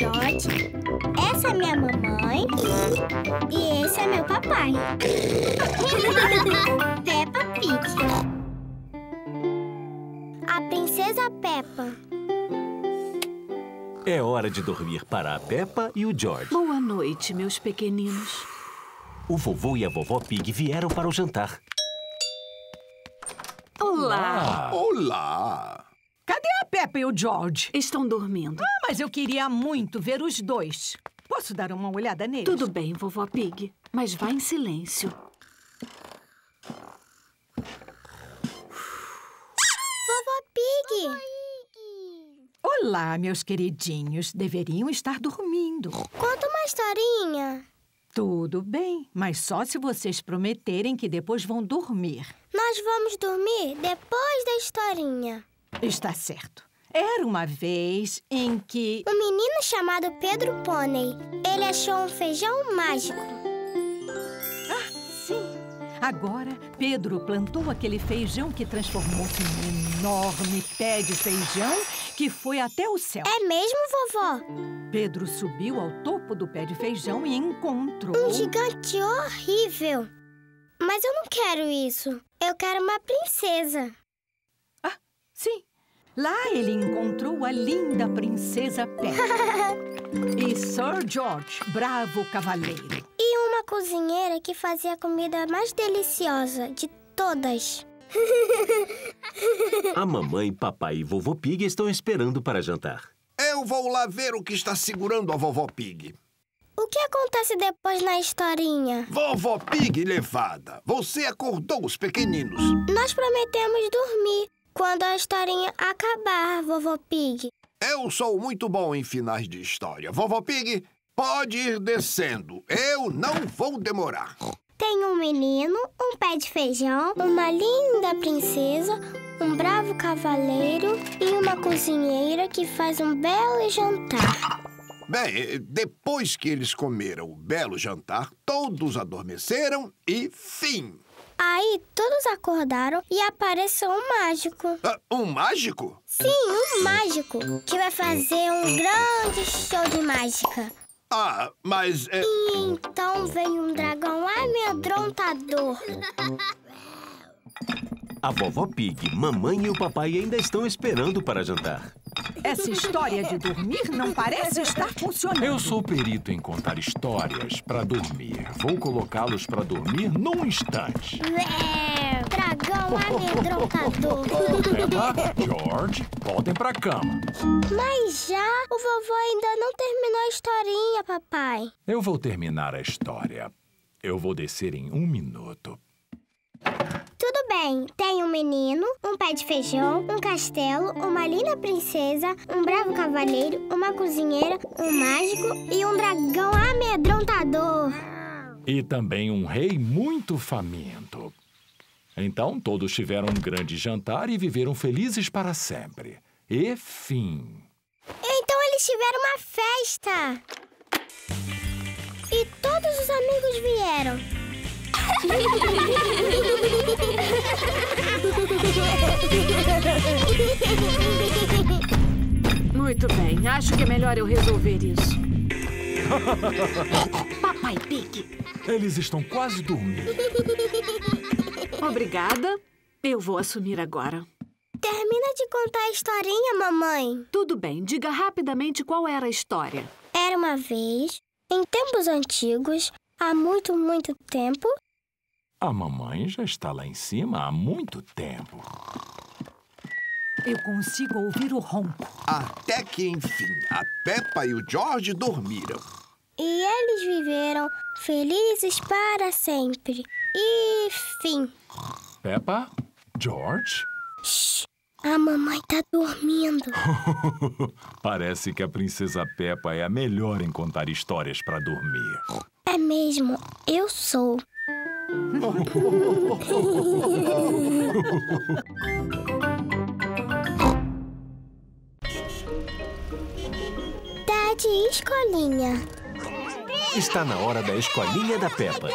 George, essa é minha mamãe e esse é meu papai. Peppa Pig. A Princesa Peppa. É hora de dormir para a Peppa e o George. Boa noite, meus pequeninos. O vovô e a vovó Pig vieram para o jantar. Olá! Olá! Cadê a Peppa e o George? Estão dormindo. Ah, mas eu queria muito ver os dois. Posso dar uma olhada neles? Tudo bem, vovó Pig, mas vá em silêncio. Vovó Pig. Olá, meus queridinhos. Deveriam estar dormindo. Conta uma historinha. Tudo bem, mas só se vocês prometerem que depois vão dormir. Nós vamos dormir depois da historinha. Está certo. Era uma vez em que. Um menino chamado Pedro Pônei. Ele achou um feijão mágico. Ah, sim! Agora, Pedro plantou aquele feijão que transformou-se num enorme pé de feijão que foi até o céu. É mesmo, vovó? Pedro subiu ao topo do pé de feijão e encontrou. Um gigante horrível. Mas eu não quero isso. Eu quero uma princesa. Ah, sim. Lá ele encontrou a linda princesa Peppa. e Sir George, bravo cavaleiro. E uma cozinheira que fazia a comida mais deliciosa de todas. A mamãe, papai e vovô Pig estão esperando para jantar. Eu vou lá ver o que está segurando a vovó Pig. O que acontece depois na historinha? Vovó Pig levada, você acordou os pequeninos. Nós prometemos dormir quando a historinha acabar, vovó Pig. Eu sou muito bom em finais de história. Vovó Pig, pode ir descendo. Eu não vou demorar. Tem um menino, um pé de feijão, uma linda princesa, um bravo cavaleiro e uma cozinheira que faz um belo jantar. Bem, depois que eles comeram o belo jantar, todos adormeceram e fim. Aí todos acordaram e apareceu um mágico. Ah, um mágico? Sim, um mágico que vai fazer um grande show de mágica. Ah, mas... É... E então vem um dragão amedrontador. A vovó Pig, mamãe e o papai ainda estão esperando para jantar. Essa história de dormir não parece estar funcionando. Eu sou perito em contar histórias para dormir. Vou colocá-los para dormir num instante. É, dragão amedrontador. Peppa, George, voltem para cama. Mas já o vovô ainda não terminou a historinha, papai. Eu vou terminar a história. Eu vou descer em um minuto. Tudo bem, tem um menino, um pé de feijão, um castelo, uma linda princesa, um bravo cavaleiro, uma cozinheira, um mágico e um dragão amedrontador. E também um rei muito faminto. Então todos tiveram um grande jantar e viveram felizes para sempre. E fim. Então eles tiveram uma festa. E todos os amigos vieram. Muito bem, acho que é melhor eu resolver isso. Papai Pig. Eles estão quase dormindo. Obrigada. Eu vou assumir agora. Termina de contar a historinha, mamãe. Tudo bem, diga rapidamente qual era a história. Era uma vez, em tempos antigos, há muito, muito tempo, A mamãe já está lá em cima há muito tempo. Eu consigo ouvir o ronco. Até que, enfim, a Peppa e o George dormiram. e eles viveram felizes para sempre. E fim. Peppa, George, Shh, a mamãe tá dormindo. parece que a princesa Peppa é a melhor em contar histórias para dormir. É mesmo, eu sou. Dade escolinha. Está na hora da escolinha da Peppa.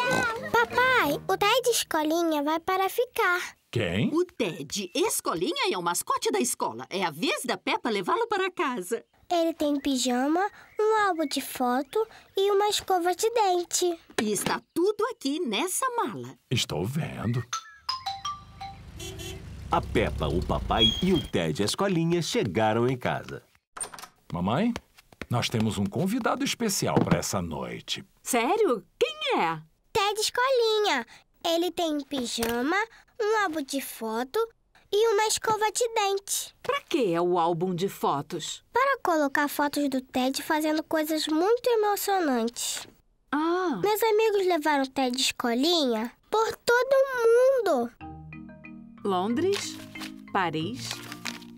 Papai, o Ted escolinha vai para ficar. Quem? O Ted, escolinha, é o mascote da escola. É a vez da Peppa levá-lo para casa. Ele tem pijama, um álbum de foto e uma escova de dente. E está tudo aqui nessa mala. Estou vendo. A Peppa, o papai e o Ted Escolinha chegaram em casa. Mamãe, nós temos um convidado especial para essa noite. Sério? Quem é? Ted Escolinha. Ele tem pijama, um álbum de foto e uma escova de dente. Pra que é o álbum de fotos? Para colocar fotos do Ted fazendo coisas muito emocionantes. Ah, Meus amigos levaram o Ted Escolinha por todo mundo. Londres, Paris,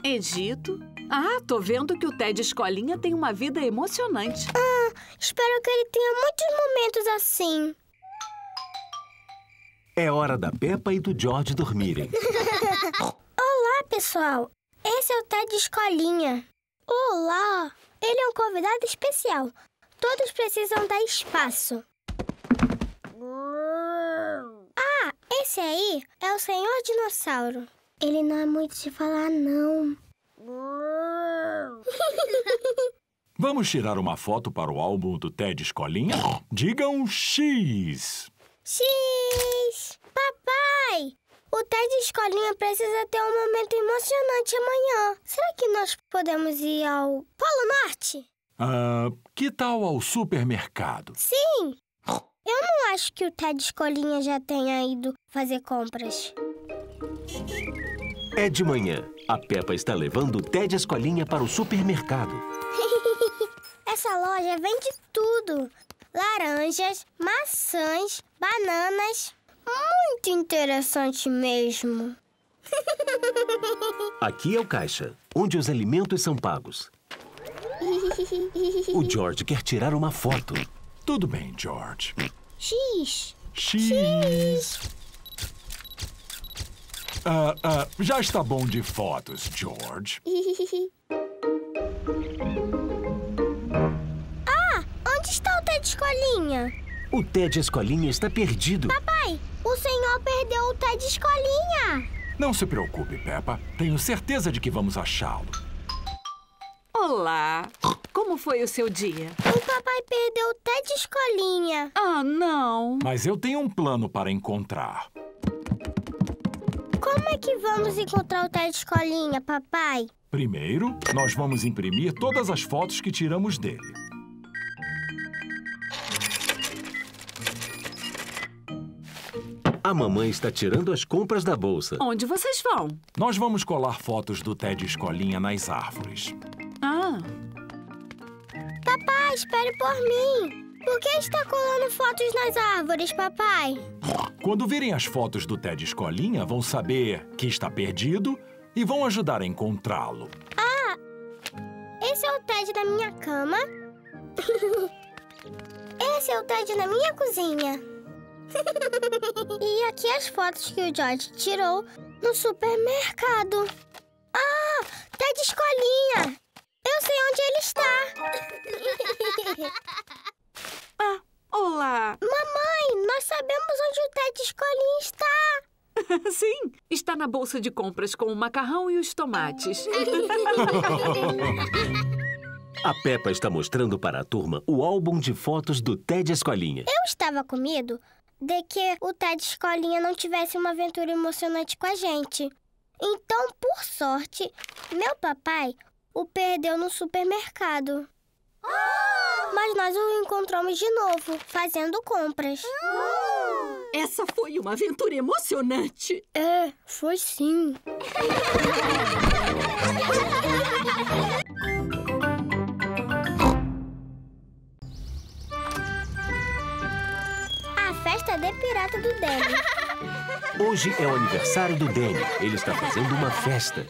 Egito. Ah, tô vendo que o Ted Escolinha tem uma vida emocionante. Espero que ele tenha muitos momentos assim. É hora da Peppa e do George dormirem. Olá, pessoal. Esse é o Ted Escolinha. Olá. Ele é um convidado especial. Todos precisam dar espaço. Ah, esse aí é o Senhor Dinossauro. Ele não é muito de falar, não. Vamos tirar uma foto para o álbum do Ted Escolinha? Digam X! X! Papai! O Ted Escolinha precisa ter um momento emocionante amanhã. Será que nós podemos ir ao Polo Norte? Ah, que tal ao supermercado? Sim! Eu não acho que o Ted Escolinha já tenha ido fazer compras. É de manhã. A Peppa está levando o Ted Escolinha para o supermercado. Essa loja vende tudo: laranjas, maçãs, bananas. Muito interessante mesmo. Aqui é o caixa, onde os alimentos são pagos. O George quer tirar uma foto. Tudo bem, George. X. X! Ah, ah, já está bom de fotos, George. ah, onde está o Ted Escolinha? O Ted Escolinha está perdido. Pai, o senhor perdeu o Ted Escolinha. Não se preocupe, Peppa. Tenho certeza de que vamos achá-lo. Olá. Como foi o seu dia? O papai perdeu o Ted Escolinha. Ah, não. Mas eu tenho um plano para encontrar. Como é que vamos encontrar o Ted Escolinha, papai? Primeiro, nós vamos imprimir todas as fotos que tiramos dele. A mamãe está tirando as compras da bolsa. Onde vocês vão? Nós vamos colar fotos do Ted Escolinha nas árvores. Ah, Papai, espere por mim. Por que está colando fotos nas árvores, papai? Quando virem as fotos do Ted Escolinha, vão saber que está perdido e vão ajudar a encontrá-lo. Esse é o Ted da minha cama. Esse é o Ted na minha cozinha. e aqui as fotos que o George tirou no supermercado. Ah, Ted Escolinha. Eu sei onde ele está. ah, olá. Mamãe, nós sabemos onde o Ted Escolinha está. Sim, está na bolsa de compras com o macarrão e os tomates. A Peppa está mostrando para a turma o álbum de fotos do Ted Escolinha. Eu estava com medo de que o Ted Escolinha não tivesse uma aventura emocionante com a gente. Então, por sorte, meu papai o perdeu no supermercado. Mas nós o encontramos de novo, fazendo compras. Essa foi uma aventura emocionante. É, foi sim. A festa de pirata do Danny. Hoje é o aniversário do Danny. Ele está fazendo uma festa.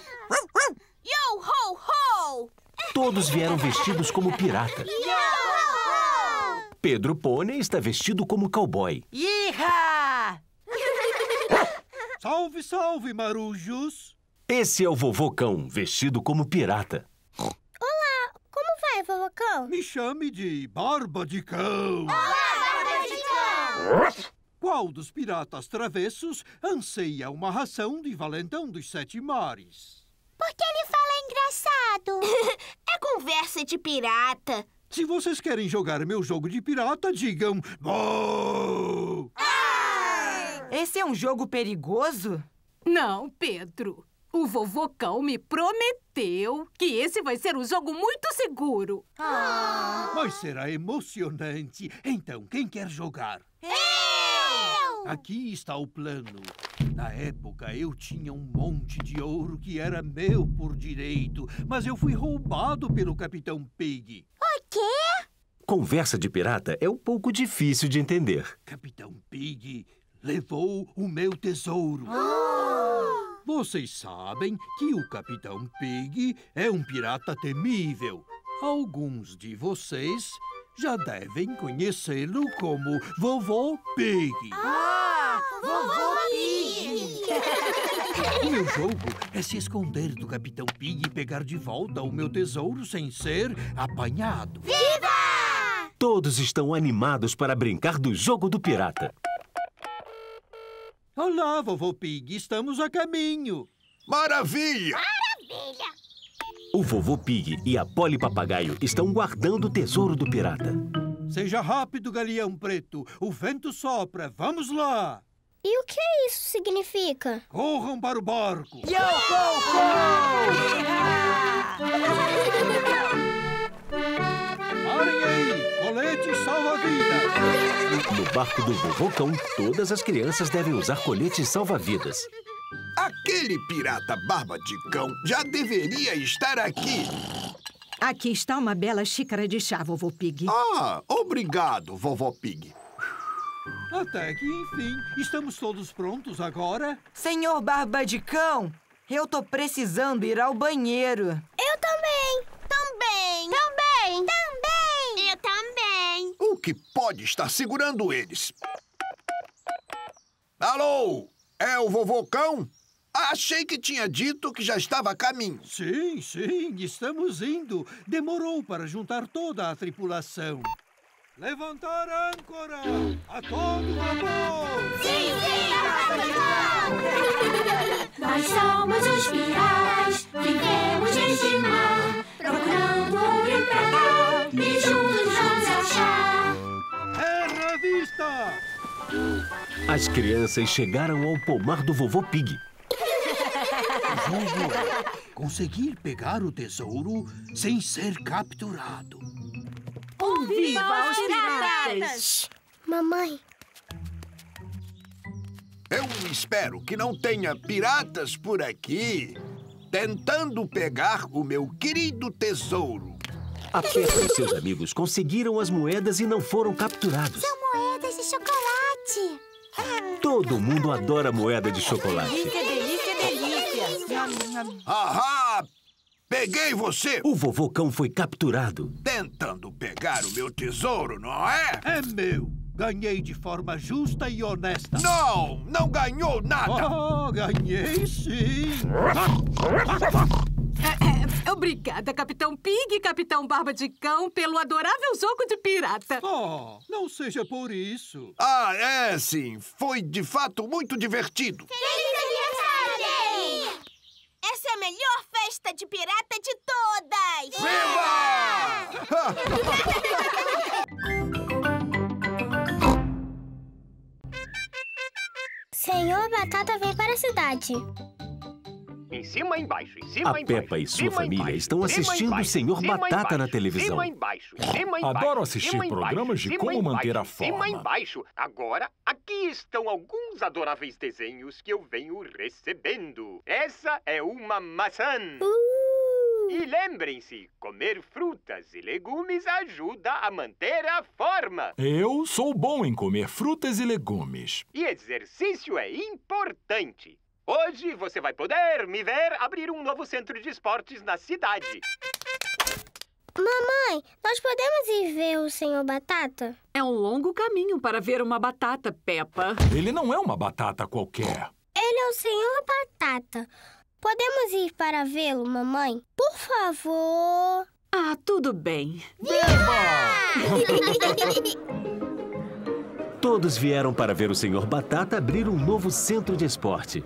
Yo, ho, ho! Todos vieram vestidos como pirata. Pedro Pônei está vestido como cowboy. Iha! Salve, salve, marujos! Esse é o vovô cão, vestido como pirata. Olá, como vai, vovocão? Me chame de Barba de Cão. Qual dos piratas travessos anseia uma ração de valentão dos sete mares? Porque ele fala engraçado. É conversa de pirata. Se vocês querem jogar meu jogo de pirata, digam... "Bom". Esse é um jogo perigoso? Não, Pedro. O vovô Cão me prometeu que esse vai ser um jogo muito seguro. Mas será emocionante. Então, quem quer jogar? Eu! Aqui está o plano. Na época, eu tinha um monte de ouro que era meu por direito, mas eu fui roubado pelo Capitão Pig. O quê? Conversa de pirata é um pouco difícil de entender. Capitão Pig levou o meu tesouro. Vocês sabem que o Capitão Pig é um pirata temível. Alguns de vocês já devem conhecê-lo como Vovô Pig. Ah, vovô Pig! O meu jogo é se esconder do Capitão Pig e pegar de volta o meu tesouro sem ser apanhado. Todos estão animados para brincar do jogo do pirata. Olá, Vovô Pig, estamos a caminho. Maravilha! O vovô Pig e a Polly Papagaio estão guardando o tesouro do pirata. Seja rápido, Galeão Preto. O vento sopra. Vamos lá. E o que isso significa? Corram para o barco. Yo, ho, Parem aí. Colete salva-vidas. No barco do vovô Cão, todas as crianças devem usar coletes salva-vidas. Aquele pirata barba de cão já deveria estar aqui. Aqui está uma bela xícara de chá, vovô Pig. Ah, obrigado, vovó Pig. Até que, enfim, estamos todos prontos agora? Senhor Barba de Cão, eu tô precisando ir ao banheiro. Eu também. Também. Também. Também. Eu também. O que pode estar segurando eles? Alô? É o vovô cão? Achei que tinha dito que já estava a caminho. Sim, sim, estamos indo. Demorou para juntar toda a tripulação. Levantar a âncora! A todo vapor! Sim, sim, Nós somos os piratas, vivemos neste mar, procurando ouro e prata, e juntos vamos achar. Terra à vista! As crianças chegaram ao pomar do vovô Pig. O jogo é conseguir pegar o tesouro sem ser capturado. Viva os piratas! Mamãe, Eu espero que não tenha piratas por aqui tentando pegar o meu querido tesouro. A Peppa e seus amigos conseguiram as moedas e não foram capturados. moedas de chocolate. Todo mundo adora moeda de chocolate. Delícia, delícia, delícia. Ahá! Peguei você O vovô Cão foi capturado. tentando pegar o meu tesouro, não é? É meu! Ganhei de forma justa e honesta. Não, não ganhou nada. Oh, ganhei sim! Obrigada, Capitão Pig e Capitão Barba de Cão, pelo adorável jogo de pirata. Oh, não seja por isso. Ah, é sim. Foi de fato muito divertido. Feliz aniversário! Essa é a melhor festa de pirata de todas. Senhor Batata vem para a cidade. Em cima, embaixo, em cima, A embaixo. Peppa e sua cima, família estão cima, assistindo o Senhor cima, Batata na televisão. Cima, cima, Adoro assistir cima, programas de como cima, manter a embaixo, Cima, forma. embaixo. Agora, aqui estão alguns adoráveis desenhos que eu venho recebendo. Essa é uma maçã. Uh! E lembrem-se, comer frutas e legumes ajuda a manter a forma. Eu sou bom em comer frutas e legumes. E exercício é importante. Hoje você vai poder me ver abrir um novo centro de esportes na cidade. Mamãe, nós podemos ir ver o Senhor Batata? É um longo caminho para ver uma batata, Peppa. Ele não é uma batata qualquer. Ele é o Senhor Batata. Podemos ir para vê-lo, mamãe? Por favor. Ah, tudo bem. Todos vieram para ver o Senhor Batata abrir um novo centro de esporte.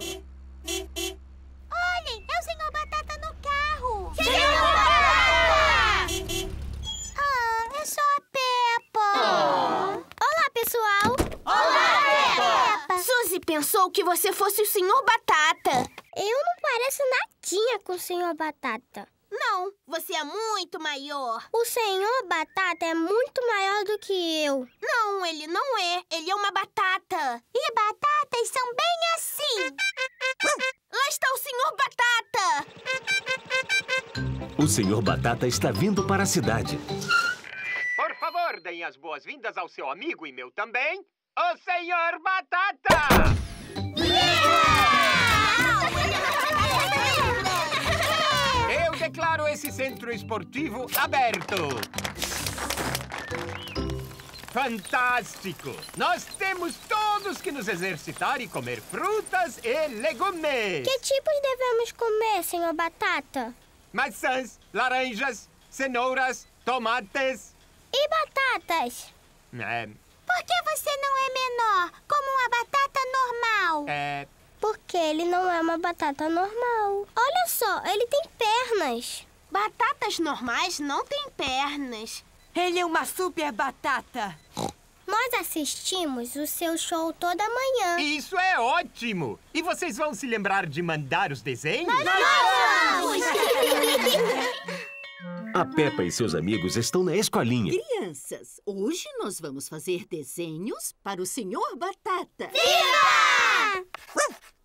Que você fosse o Senhor Batata. Eu não pareço nadinha com o Senhor Batata. Não, você é muito maior. O Senhor Batata é muito maior do que eu. Não, ele não é. Ele é uma batata. E batatas são bem assim. Lá está o Senhor Batata. O Senhor Batata está vindo para a cidade. Por favor, deem as boas-vindas ao seu amigo e meu também, o Senhor Batata! Declaro esse centro esportivo aberto. Fantástico! Nós temos todos que nos exercitar e comer frutas e legumes. Que tipos devemos comer, Senhor Batata? Maçãs, laranjas, cenouras, tomates. E batatas? É, Por que você não é menor, como uma batata normal? é, Porque ele não é uma batata normal. Olha só, ele tem pernas. Batatas normais não têm pernas. Ele é uma super batata. Nós assistimos o seu show toda manhã. Isso é ótimo! E vocês vão se lembrar de mandar os desenhos? A Peppa e seus amigos estão na escolinha. Crianças, hoje nós vamos fazer desenhos para o Senhor Batata.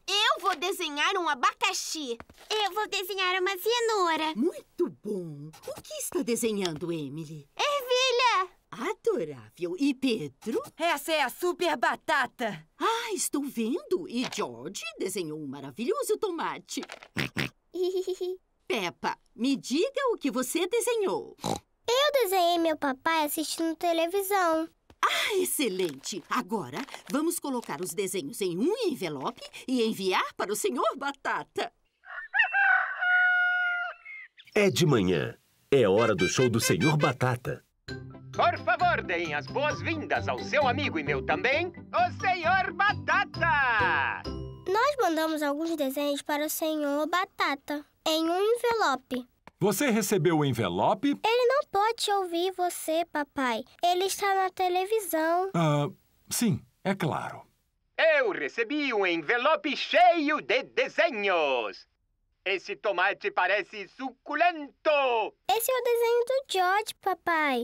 Eu vou desenhar um abacaxi. Eu vou desenhar uma cenoura. Muito bom. O que está desenhando, Emily? Ervilha! Adorável. E Pedro? Essa é a super batata. Ah, estou vendo. E George desenhou um maravilhoso tomate. Peppa, me diga o que você desenhou. Eu desenhei meu papai assistindo televisão. Ah, excelente! Agora, vamos colocar os desenhos em um envelope e enviar para o Senhor Batata. É de manhã. É hora do show do Senhor Batata. Por favor, deem as boas-vindas ao seu amigo e meu também, o Senhor Batata! Nós mandamos alguns desenhos para o Senhor Batata em um envelope. Você recebeu o envelope? Ele não pode ouvir você, papai. Ele está na televisão. Ah, sim, é claro. Eu recebi um envelope cheio de desenhos. Esse tomate parece suculento. Esse é o desenho do George, papai.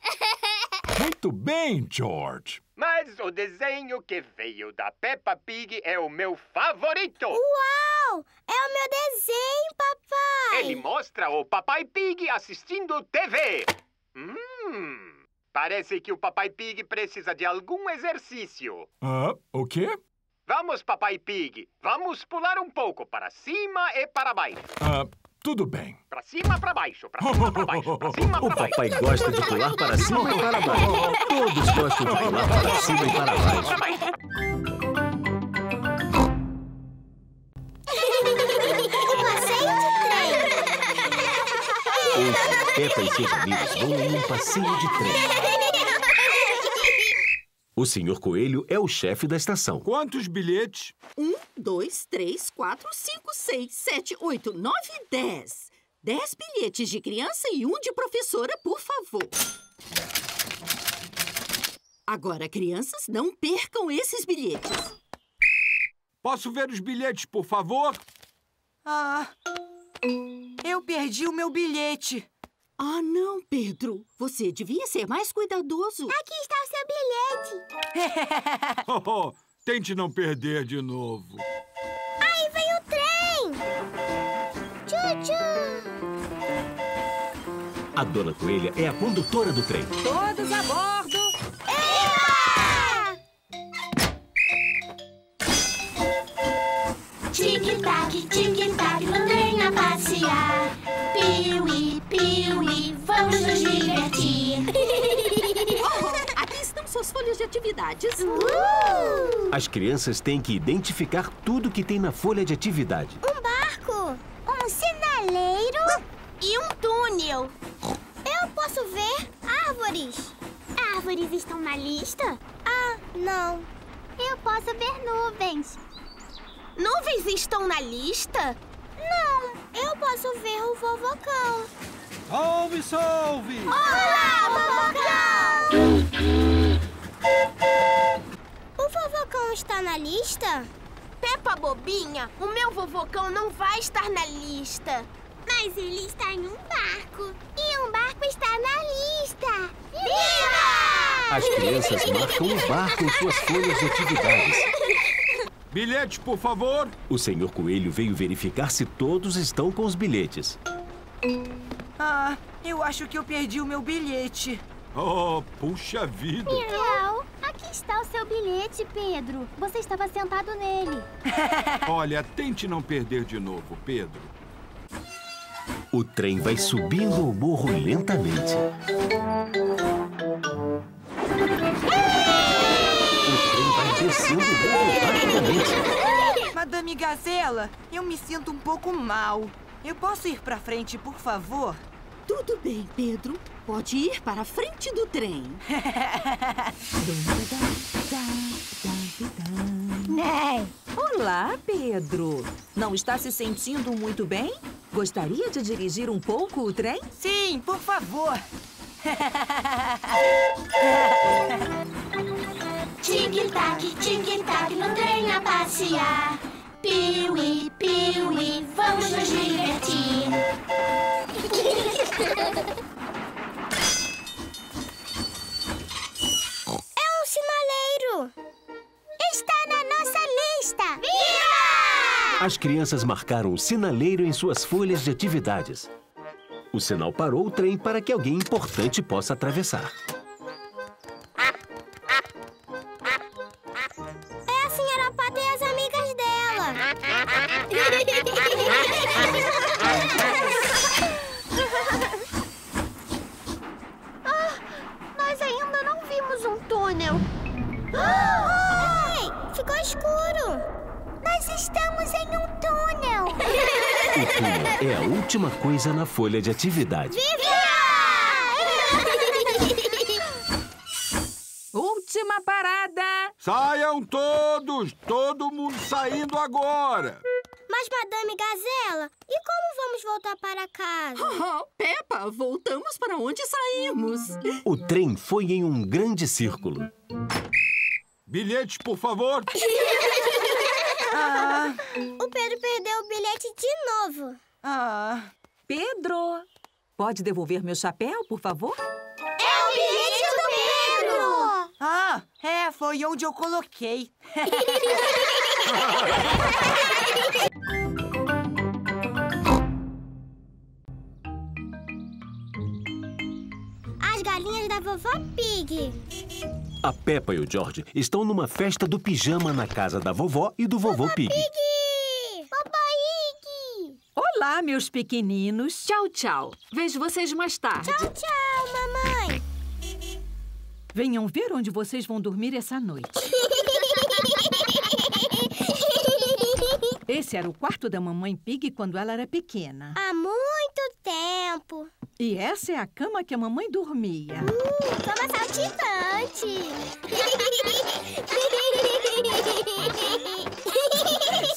Muito bem, George. Mas o desenho que veio da Peppa Pig é o meu favorito. Uau! É o meu desenho, papai! Ele mostra o Papai Pig assistindo TV. Hum, parece que o Papai Pig precisa de algum exercício. Ah, o quê? Vamos, Papai Pig, vamos pular um pouco para cima e para baixo. Ah, tudo bem. Para cima, para baixo, para cima, para baixo, para cima, O para baixo. papai gosta de pular para cima e para baixo. Todos gostam de pular para cima e para baixo. Um passeio de trem. Hoje, Peppa e seus amigos vão em um passeio de trem. O senhor Coelho é o chefe da estação. Quantos bilhetes? Um, dois, três, quatro, cinco, seis, sete, oito, nove, dez. Dez bilhetes de criança e um de professora, por favor. Agora, crianças, não percam esses bilhetes. Posso ver os bilhetes, por favor? Ah, eu perdi o meu bilhete. Ah, não, Pedro. Você devia ser mais cuidadoso. Aqui está o seu bilhete. Oh, tente não perder de novo. Aí vem o trem! Tchu-tchu! A dona Coelha é a condutora do trem. Todos a bordo! Tic-tac, tic-tac, no trem a passear. Piuí, piuí, vamos nos divertir. Suas folhas de atividades. As crianças têm que identificar tudo que tem na folha de atividade. Um barco! Um sinaleiro! E um túnel. Eu posso ver árvores. Árvores estão na lista? Ah, não. Eu posso ver nuvens. Nuvens estão na lista? Não, eu posso ver o vovocão. Salve, salve! Olá, vovocão! O vovocão está na lista? Peppa bobinha, o meu vovocão não vai estar na lista. Mas ele está em um barco. E um barco está na lista. Viva! As crianças marcam o barco em suas folhas de atividades. Bilhete, por favor. O senhor Coelho veio verificar se todos estão com os bilhetes. Ah, eu acho que eu perdi o meu bilhete. Oh, puxa vida. Miau. Aqui está o seu bilhete, Pedro. Você estava sentado nele. Olha, tente não perder de novo, Pedro. O trem vai subindo o morro lentamente. O trem vai descendo o morro rapidamente. Madame Gazela, eu me sinto um pouco mal. Eu posso ir pra frente, por favor? Tudo bem, Pedro. Pode ir para a frente do trem. Né? Olá, Pedro. Não está se sentindo muito bem? Gostaria de dirigir um pouco o trem? Sim, por favor. Tic-tac, tic-tac, no trem a passear. Piuí, piuí, vamos nos divertir. É um Está na nossa lista. Viva! As crianças marcaram o sinaleiro em suas folhas de atividades. O sinal parou o trem para que alguém importante possa atravessar. Ei, ficou escuro. Nós estamos em um túnel. O túnel é a última coisa na folha de atividade. Última parada. Saiam todos! Todo mundo saindo agora! Mas, Madame Gazela, e como vamos voltar para casa? Oh, Peppa, voltamos para onde saímos. O trem foi em um grande círculo. Bilhetes, por favor. Ah, O Pedro perdeu o bilhete de novo. ah. Pedro, pode devolver meu chapéu, por favor? É o bilhete do Pedro! Ah, é, foi onde eu coloquei. As galinhas da vovó Pig. A Peppa e o George estão numa festa do pijama na casa da vovó e do vovô Pig. Pig! Vovó Ig! Olá, meus pequeninos. Tchau, tchau. Vejo vocês mais tarde. Tchau, tchau, mamãe. Venham ver onde vocês vão dormir essa noite. Esse era o quarto da mamãe Pig quando ela era pequena. Há muito tempo. E essa é a cama que a mamãe dormia. Uh, cama saltitante.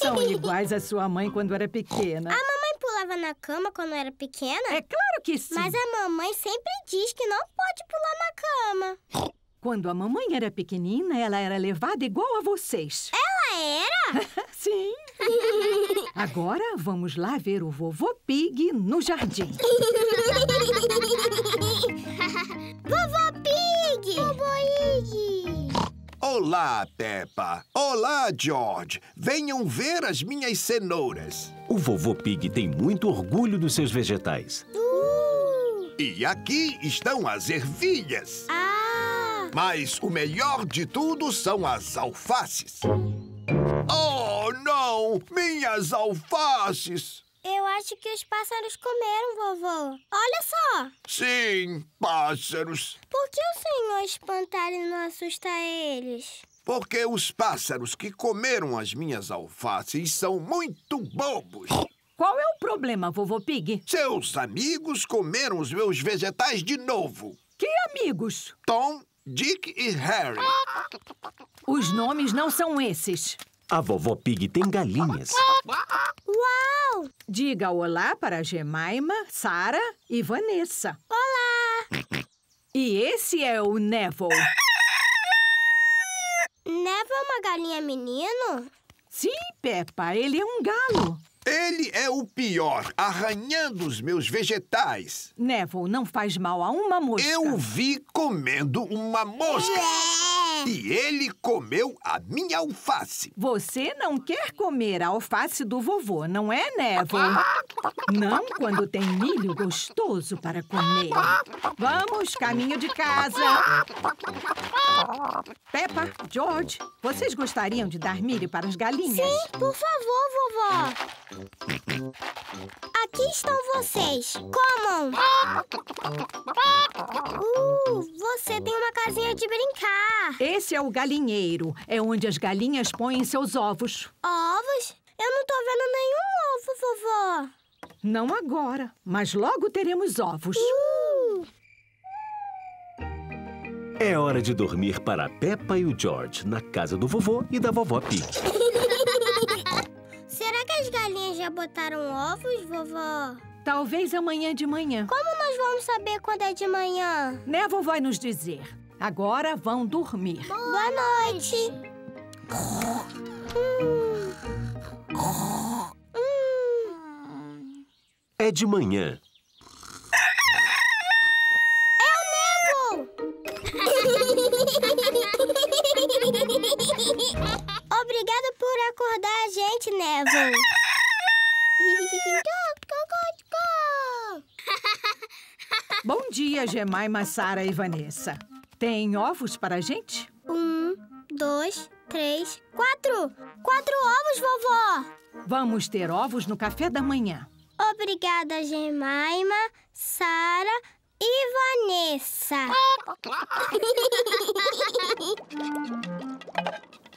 São iguais à sua mãe quando era pequena. A mamãe pulava na cama quando era pequena? É claro que sim. Mas a mamãe sempre diz que não pode pular na cama. Quando a mamãe era pequenina, ela era levada igual a vocês. Ela era? Sim. Agora vamos lá ver o vovô Pig no jardim. Vovó Pig! Vovó Ig! Olá, Peppa. Olá, George. Venham ver as minhas cenouras. O vovô Pig tem muito orgulho dos seus vegetais. Uh! E aqui estão as ervilhas. Ah! Mas o melhor de tudo são as alfaces. Oh, não! Minhas alfaces! Eu acho que os pássaros comeram, vovô. Olha só. Sim, pássaros. Por que o senhor espantalho não assusta eles? Porque os pássaros que comeram as minhas alfaces são muito bobos. Qual é o problema, vovô Pig? Seus amigos comeram os meus vegetais de novo. Que amigos? Tom, Dick e Harry. Os nomes não são esses. A vovó Pig tem galinhas. Uau! Diga olá para Gemaima, Sara e Vanessa. Olá! E esse é o Neville. Neva é uma galinha menino? Sim, Peppa, ele é um galo. Ele é o pior, arranhando os meus vegetais. Neville, não faz mal a uma mosca. Eu vi comendo uma mosca. E ele comeu a minha alface. Você não quer comer a alface do vovô, não é, Neville? Não quando tem milho gostoso para comer. Vamos, caminho de casa. Peppa, George, vocês gostariam de dar milho para as galinhas? Sim, por favor, vovó. Aqui estão vocês. Comam. Uh, você tem uma casinha de brincar. Esse é o galinheiro. É onde as galinhas põem seus ovos. Ovos? Eu não tô vendo nenhum ovo, vovó. Não agora, mas logo teremos ovos. Uh. É hora de dormir para a Peppa e o George na casa do vovô e da vovó Pig. Será que as galinhas já botaram ovos, vovó? Talvez amanhã de manhã. Como nós vamos saber quando é de manhã? Neville vai nos dizer. Agora vão dormir. Boa noite. É de manhã. É o Neville! Obrigada por acordar a gente, Neville. Bom dia, Jemaima, Sara e Vanessa. Tem ovos para a gente? Um, dois, três, quatro! Quatro ovos, vovó! Vamos ter ovos no café da manhã. Obrigada, Jemaima, Sara e Vanessa.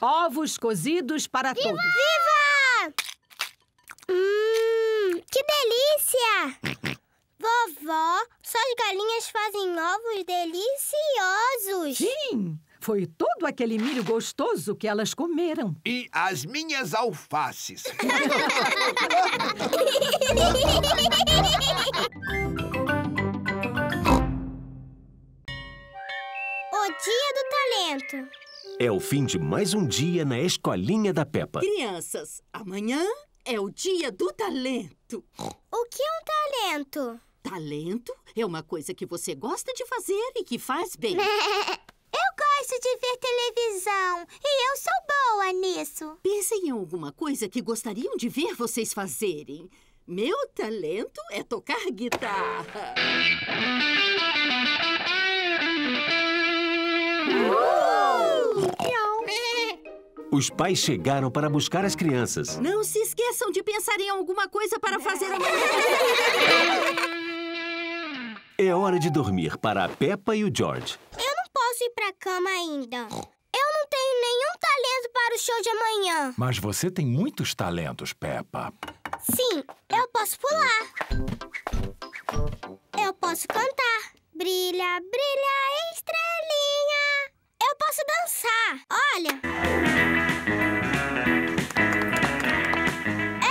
Ovos cozidos para todos. Viva! Hum, que delícia! Vovó, suas galinhas fazem ovos deliciosos. Sim, foi todo aquele milho gostoso que elas comeram. E as minhas alfaces. o Dia do Talento. É o fim de mais um dia na escolinha da Peppa. Crianças, amanhã é o dia do talento. O que é um talento? Talento é uma coisa que você gosta de fazer e que faz bem. Eu gosto de ver televisão e eu sou boa nisso. Pensem em alguma coisa que gostariam de ver vocês fazerem. Meu talento é tocar guitarra. Os pais chegaram para buscar as crianças. Não se esqueçam de pensar em alguma coisa para fazer amanhã. É hora de dormir para a Peppa e o George. Eu não posso ir para a cama ainda. Eu não tenho nenhum talento para o show de amanhã. Mas você tem muitos talentos, Peppa. Sim, eu posso pular. Eu posso cantar. Brilha, brilha, estrelinha. Eu posso dançar. Olha.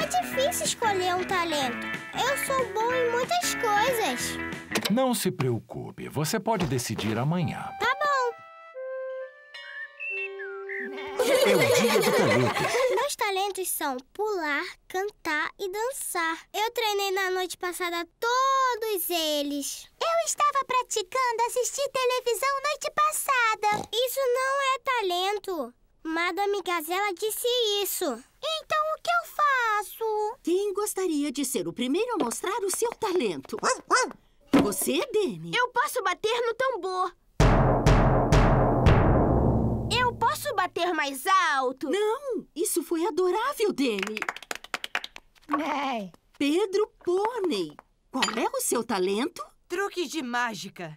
É difícil escolher um talento. Eu sou bom em muitas coisas. Não se preocupe, você pode decidir amanhã. Tá bom. É o dia do talento. Meus talentos são pular, cantar e dançar. Eu treinei na noite passada todos eles. Eu estava praticando assistir televisão noite passada. Isso não é talento. Madame Gazela disse isso. Então o que eu faço? Quem gostaria de ser o primeiro a mostrar o seu talento? Você, Dani? Eu posso bater no tambor. Eu posso bater mais alto? Não, isso foi adorável, Dani. É. Pedro Pônei, qual é o seu talento? Truques de mágica.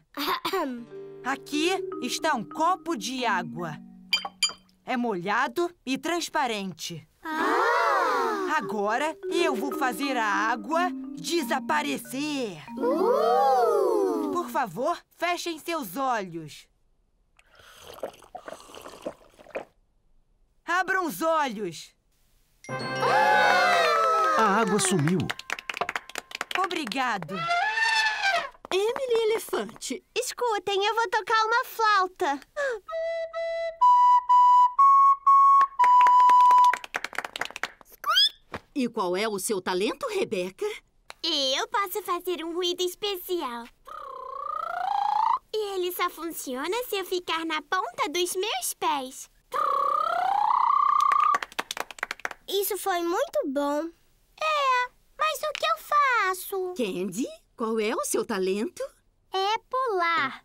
Aqui está um copo de água. É molhado e transparente. Ah! Agora eu vou fazer a água desaparecer. Uh! Por favor, fechem seus olhos. Abram os olhos. A água sumiu. Obrigado. Emily Elefante. Escutem, eu vou tocar uma flauta. E qual é o seu talento, Rebeca? Eu posso fazer um ruído especial. E ele só funciona se eu ficar na ponta dos meus pés. Isso foi muito bom. É, mas o que eu faço? Candy, qual é o seu talento? É pular.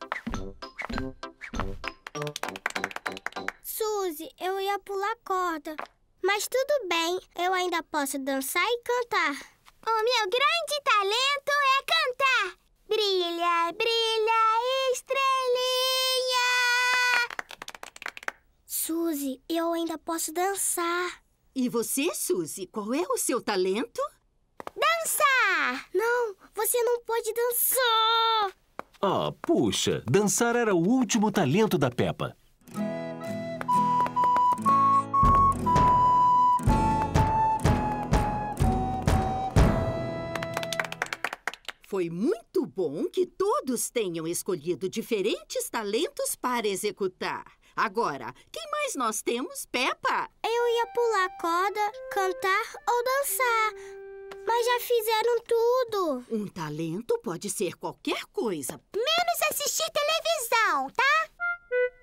Suzy, eu ia pular corda. Mas tudo bem, eu ainda posso dançar e cantar. O meu grande talento é cantar. Brilha, brilha, estrelinha. Suzy, eu ainda posso dançar. E você, Suzy, qual é o seu talento? Dançar! Não, você não pode dançar. Ah, puxa, dançar era o último talento da Peppa. Foi muito bom que todos tenham escolhido diferentes talentos para executar. Agora, quem mais nós temos? Peppa? Eu ia pular corda, cantar ou dançar. Mas já fizeram tudo. Um talento pode ser qualquer coisa. Menos assistir televisão, tá?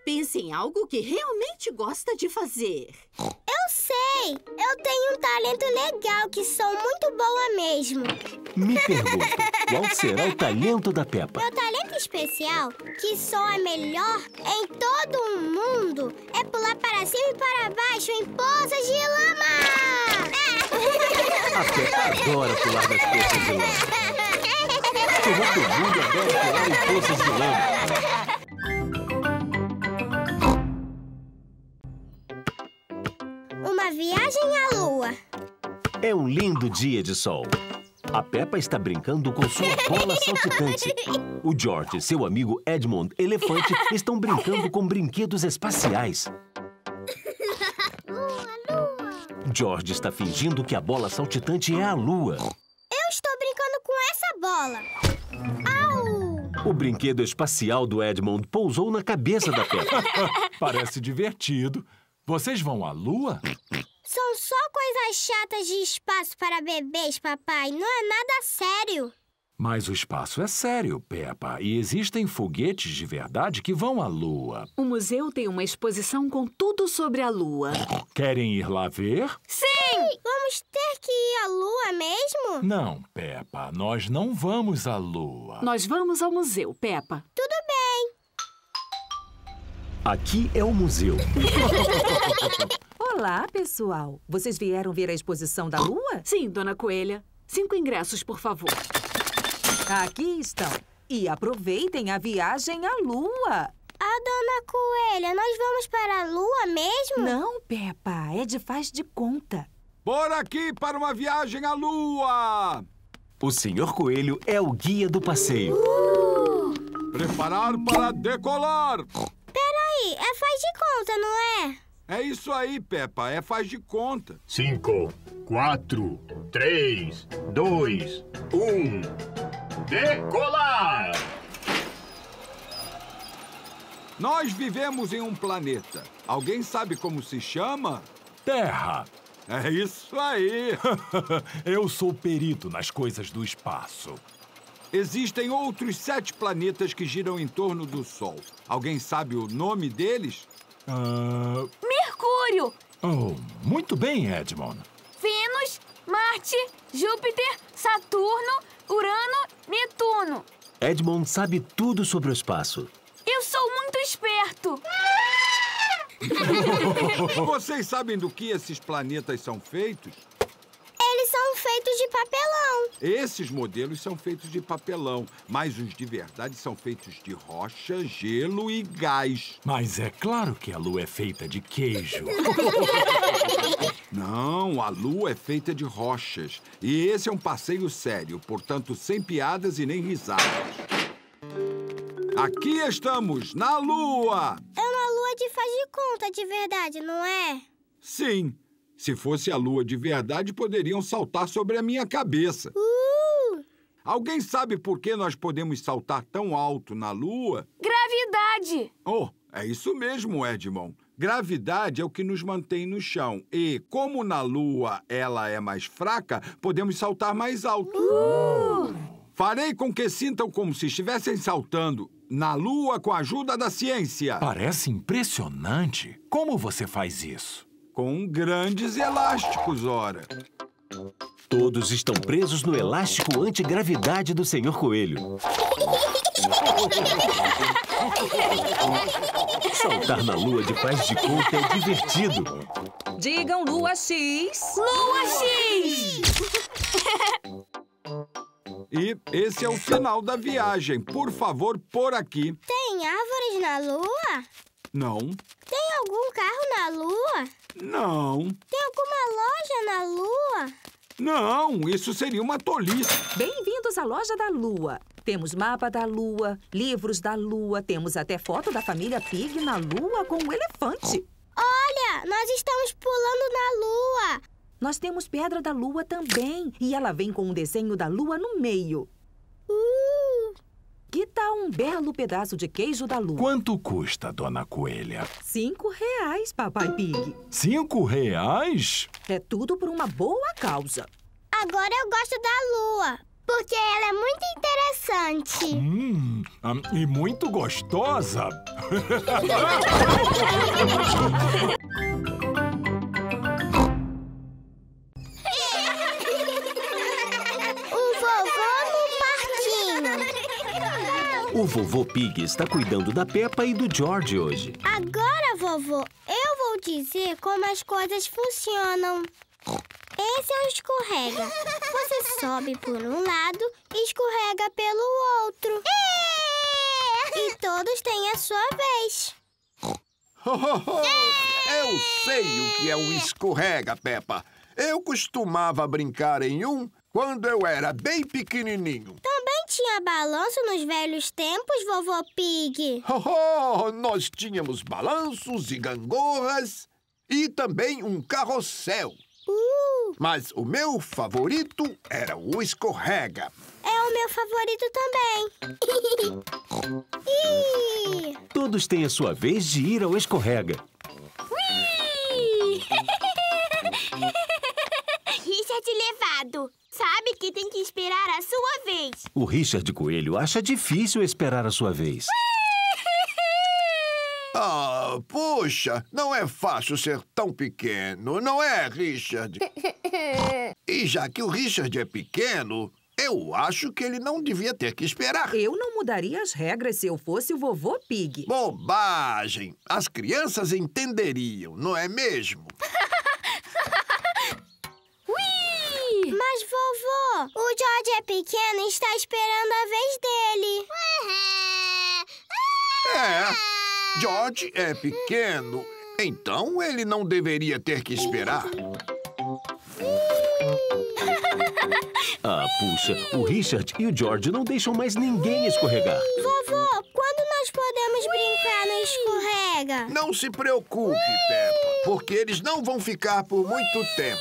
Pense em algo que realmente gosta de fazer. Eu sei! Eu tenho um talento legal que sou muito boa mesmo. Me pergunto, qual será o talento da Peppa? Meu talento especial, que sou a melhor em todo o mundo, é pular para cima e para baixo em poças de lama! A Peppa adora pular nas poças de lama. Todo mundo adora pular em poças de lama. Uma viagem à lua. É um lindo dia de sol. A Peppa está brincando com sua bola saltitante. O George e seu amigo Edmond Elefante estão brincando com brinquedos espaciais. Lua, lua. George está fingindo que a bola saltitante é a lua. Eu estou brincando com essa bola. Au! O brinquedo espacial do Edmond pousou na cabeça da Peppa. Parece divertido. Vocês vão à lua? São só coisas chatas de espaço para bebês, papai. Não é nada sério. Mas o espaço é sério, Peppa, e existem foguetes de verdade que vão à lua. O museu tem uma exposição com tudo sobre a Lua. Querem ir lá ver? Sim! Vamos ter que ir à lua mesmo? Não, Peppa, nós não vamos à lua. Nós vamos ao museu, Peppa. Tudo bem. Aqui é o museu. Olá, pessoal. Vocês vieram ver a exposição da Lua? Sim, dona Coelha. Cinco ingressos, por favor. Aqui estão. E aproveitem a viagem à Lua. A dona Coelha, nós vamos para a lua mesmo? Não, Peppa. Ed faz de conta. Por aqui para uma viagem à Lua! O Senhor Coelho é o guia do passeio. Preparar para decolar! Peraí, é faz de conta, não é? É isso aí, Peppa. É faz de conta. Cinco, quatro, três, dois, um. Decolar! Nós vivemos em um planeta. Alguém sabe como se chama? Terra. É isso aí. Eu sou perito nas coisas do espaço. Existem outros sete planetas que giram em torno do Sol. Alguém sabe o nome deles? Ah, Mercúrio, oh, muito bem, Edmond. Vênus, Marte, Júpiter, Saturno, Urano, Netuno. Edmond sabe tudo sobre o espaço. Eu sou muito esperto. Vocês sabem do que esses planetas são feitos? Eles são feitos de papelão. Esses modelos são feitos de papelão, mas os de verdade são feitos de rocha, gelo e gás. Mas é claro que a lua é feita de queijo. Não, a lua é feita de rochas. E esse é um passeio sério, portanto, sem piadas e nem risadas. Aqui estamos, na lua! É uma lua de faz de conta de verdade, não é? Sim. Se fosse a lua de verdade, poderiam saltar sobre a minha cabeça. Uh! Alguém sabe por que nós podemos saltar tão alto na lua? Gravidade. Oh, é isso mesmo, Edmond. Gravidade é o que nos mantém no chão. E, como na Lua ela é mais fraca, podemos saltar mais alto. Farei com que sintam como se estivessem saltando na Lua com a ajuda da ciência. Parece impressionante. Como você faz isso? Com grandes elásticos, ora. Todos estão presos no elástico antigravidade do Senhor Coelho. Saltar na lua de paz de conta é divertido. Digam Lua X. Lua X! E esse é o sinal da viagem. Por favor, por aqui. Tem árvores na lua? Não, Tem algum carro na lua? não, Tem alguma loja na lua? não. Isso seria uma tolice. Bem-vindos à loja da Lua. Temos mapa da Lua, livros da Lua, temos até foto da família Pig na Lua com o elefante. Olha, nós estamos pulando na lua. Nós temos pedra da Lua também, e ela vem com um desenho da Lua no meio. Uh, Que tal um belo pedaço de queijo da Lua? Quanto custa, dona Coelha? Cinco reais, Papai Pig. Cinco reais? É tudo por uma boa causa. agora eu gosto da lua, porque ela é muito interessante. Hum, ah, e muito gostosa. O vovô Pig está cuidando da Peppa e do George hoje. Agora, vovô, eu vou dizer como as coisas funcionam. Esse é o escorrega. Você sobe por um lado e escorrega pelo outro. E todos têm a sua vez. Eu sei o que é um escorrega, Peppa. Eu costumava brincar em um quando eu era bem pequenininho. Tinha balanço nos velhos tempos, vovô Pig. Oh, nós tínhamos balanços e gangorras e também um carrossel. Uh, Mas o meu favorito era o escorrega. é o meu favorito também. Todos têm a sua vez de ir ao escorrega. Richard levado. Sabe que tem que esperar a sua vez. O Richard Coelho acha difícil esperar a sua vez. Ah, poxa, não é fácil ser tão pequeno, não é, Richard? E já que o Richard é pequeno, eu acho que ele não devia ter que esperar. Eu não mudaria as regras se eu fosse o vovô Pig. Bobagem! As crianças entenderiam, não é mesmo? Mas, vovô, o George é pequeno e está esperando a vez dele. É, George é pequeno, então ele não deveria ter que esperar. Ah, puxa, o Richard e o George não deixam mais ninguém escorregar. Vovô, quando nós podemos brincar no escorrega? Não se preocupe, Peppa, porque eles não vão ficar por muito tempo.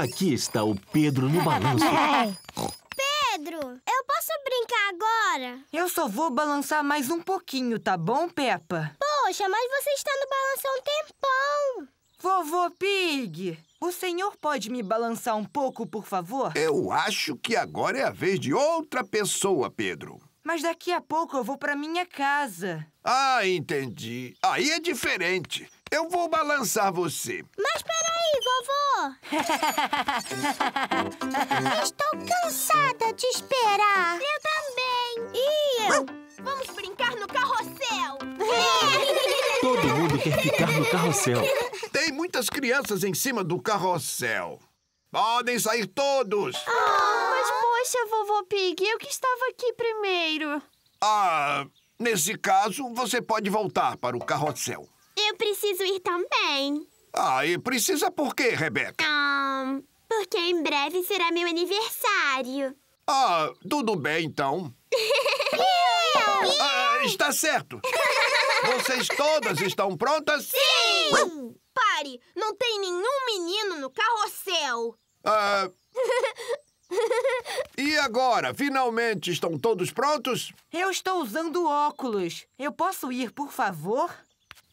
Aqui está o Pedro no balanço. Pedro, eu posso brincar agora? Eu só vou balançar mais um pouquinho, tá bom, Peppa? Poxa, mas você está no balanço há um tempão. Vovô Pig, o senhor pode me balançar um pouco, por favor? Eu acho que agora é a vez de outra pessoa, Pedro. Mas daqui a pouco eu vou pra minha casa. Ah, entendi. Aí é diferente. Eu vou balançar você. Mas peraí, vovô. Estou cansada de esperar. Eu também. E eu? Vamos brincar no carrossel. Todo mundo quer ficar no carrossel. Tem muitas crianças em cima do carrossel. Podem sair todos. Mas poxa, vovô Pig, eu que estava aqui primeiro. Ah, nesse caso, você pode voltar para o carrossel. Eu preciso ir também. Ah, e precisa por quê, Rebeca? Ah, porque em breve será meu aniversário. Ah, tudo bem então. Ah, está certo. Vocês todas estão prontas? Sim! Pare! Não tem nenhum menino no carrossel. Ah, E agora, finalmente estão todos prontos? Eu estou usando óculos. Eu posso ir, por favor?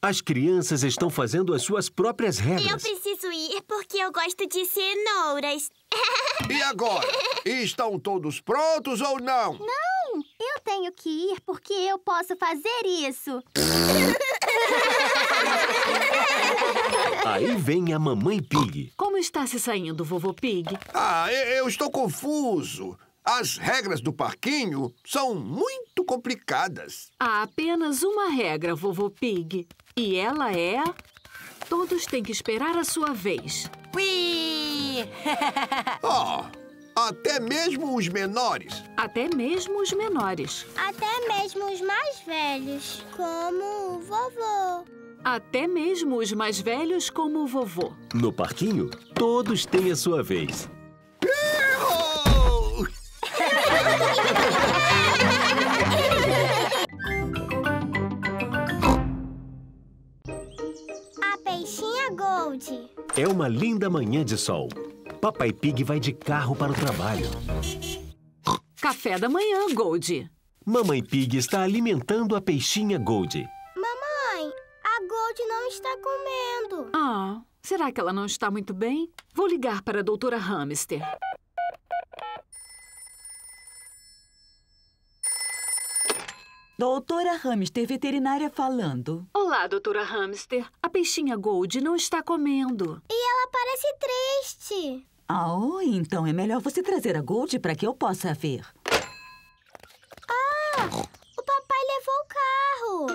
As crianças estão fazendo as suas próprias Eu regras. preciso ir porque eu gosto de cenouras. E agora? Estão todos prontos ou não? Não, eu tenho que ir porque eu posso fazer isso. Aí vem a mamãe Pig. Como está se saindo, vovô Pig? Ah, eu estou confuso. As regras do parquinho são muito complicadas. Há apenas uma regra, vovô Pig. E ela é... Todos têm que esperar a sua vez. Ui! Oh, até mesmo os menores. Até mesmo os menores. Até mesmo os mais velhos, como o vovô. Até mesmo os mais velhos, como o vovô. No parquinho, todos têm a sua vez. É uma linda manhã de sol. Papai Pig vai de carro para o trabalho. Café da manhã, Gold. Mamãe Pig está alimentando a peixinha Gold. Mamãe, a Gold não está comendo. Ah, será que ela não está muito bem? Vou ligar para a doutora Hamster. Doutora Hamster, veterinária falando. Olá, doutora Hamster. A peixinha Gold não está comendo. E ela parece triste. Ah, oh, então é melhor você trazer a Gold para que eu possa ver. Ah, o papai levou o carro.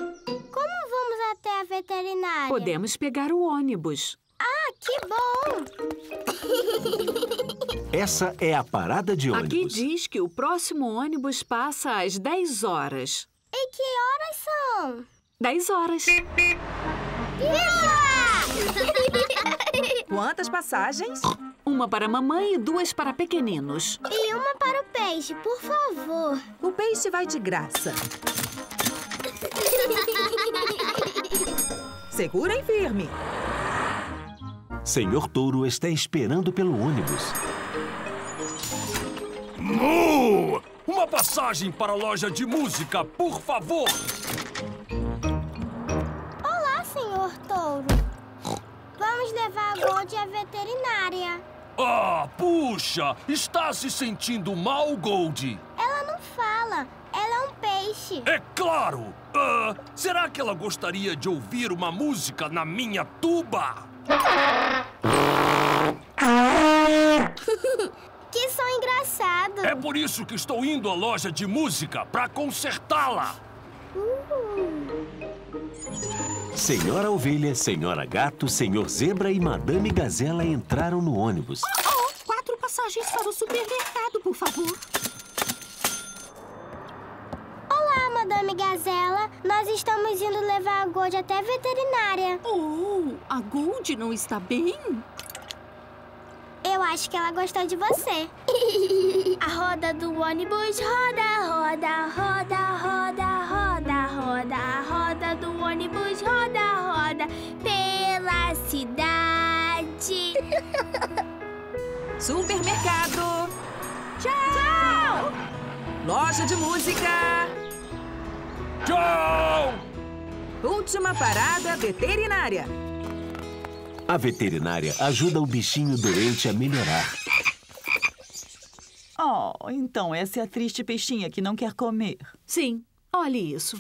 Como vamos até a veterinária? Podemos pegar o ônibus. Ah, que bom! Essa é a parada de Aqui ônibus. diz que o próximo ônibus passa às 10 horas. E que horas são? 10 horas. Quantas passagens? Uma para mamãe e duas para pequeninos. E uma para o peixe, por favor. O peixe vai de graça. Segurem firme. Senhor Touro está esperando pelo ônibus. Mu! Uma passagem para a loja de música, por favor! Olá, senhor touro. Vamos levar a Gold à veterinária. Ah, puxa! Está se sentindo mal, Gold? Ela não fala. Ela é um peixe. É claro! Ah, será que ela gostaria de ouvir uma música na minha tuba? que som engraçado. É por isso que estou indo à loja de música para consertá-la. Senhora Ovelha, Senhora Gato, Senhor Zebra e Madame Gazela entraram no ônibus. Oh, quatro passagens para o supermercado, por favor. Olá, Madame Gazela. Nós estamos indo levar a Gold até a veterinária. Oh, a Gold não está bem? Eu acho que ela gostou de você. a roda do ônibus roda, roda, roda, roda, roda, roda. A roda do ônibus roda, roda pela cidade. Supermercado. Tchau! Loja de música. Tchau! Última parada veterinária. A veterinária ajuda o bichinho doente a melhorar. Oh, então essa é a triste peixinha que não quer comer. Sim, olhe isso.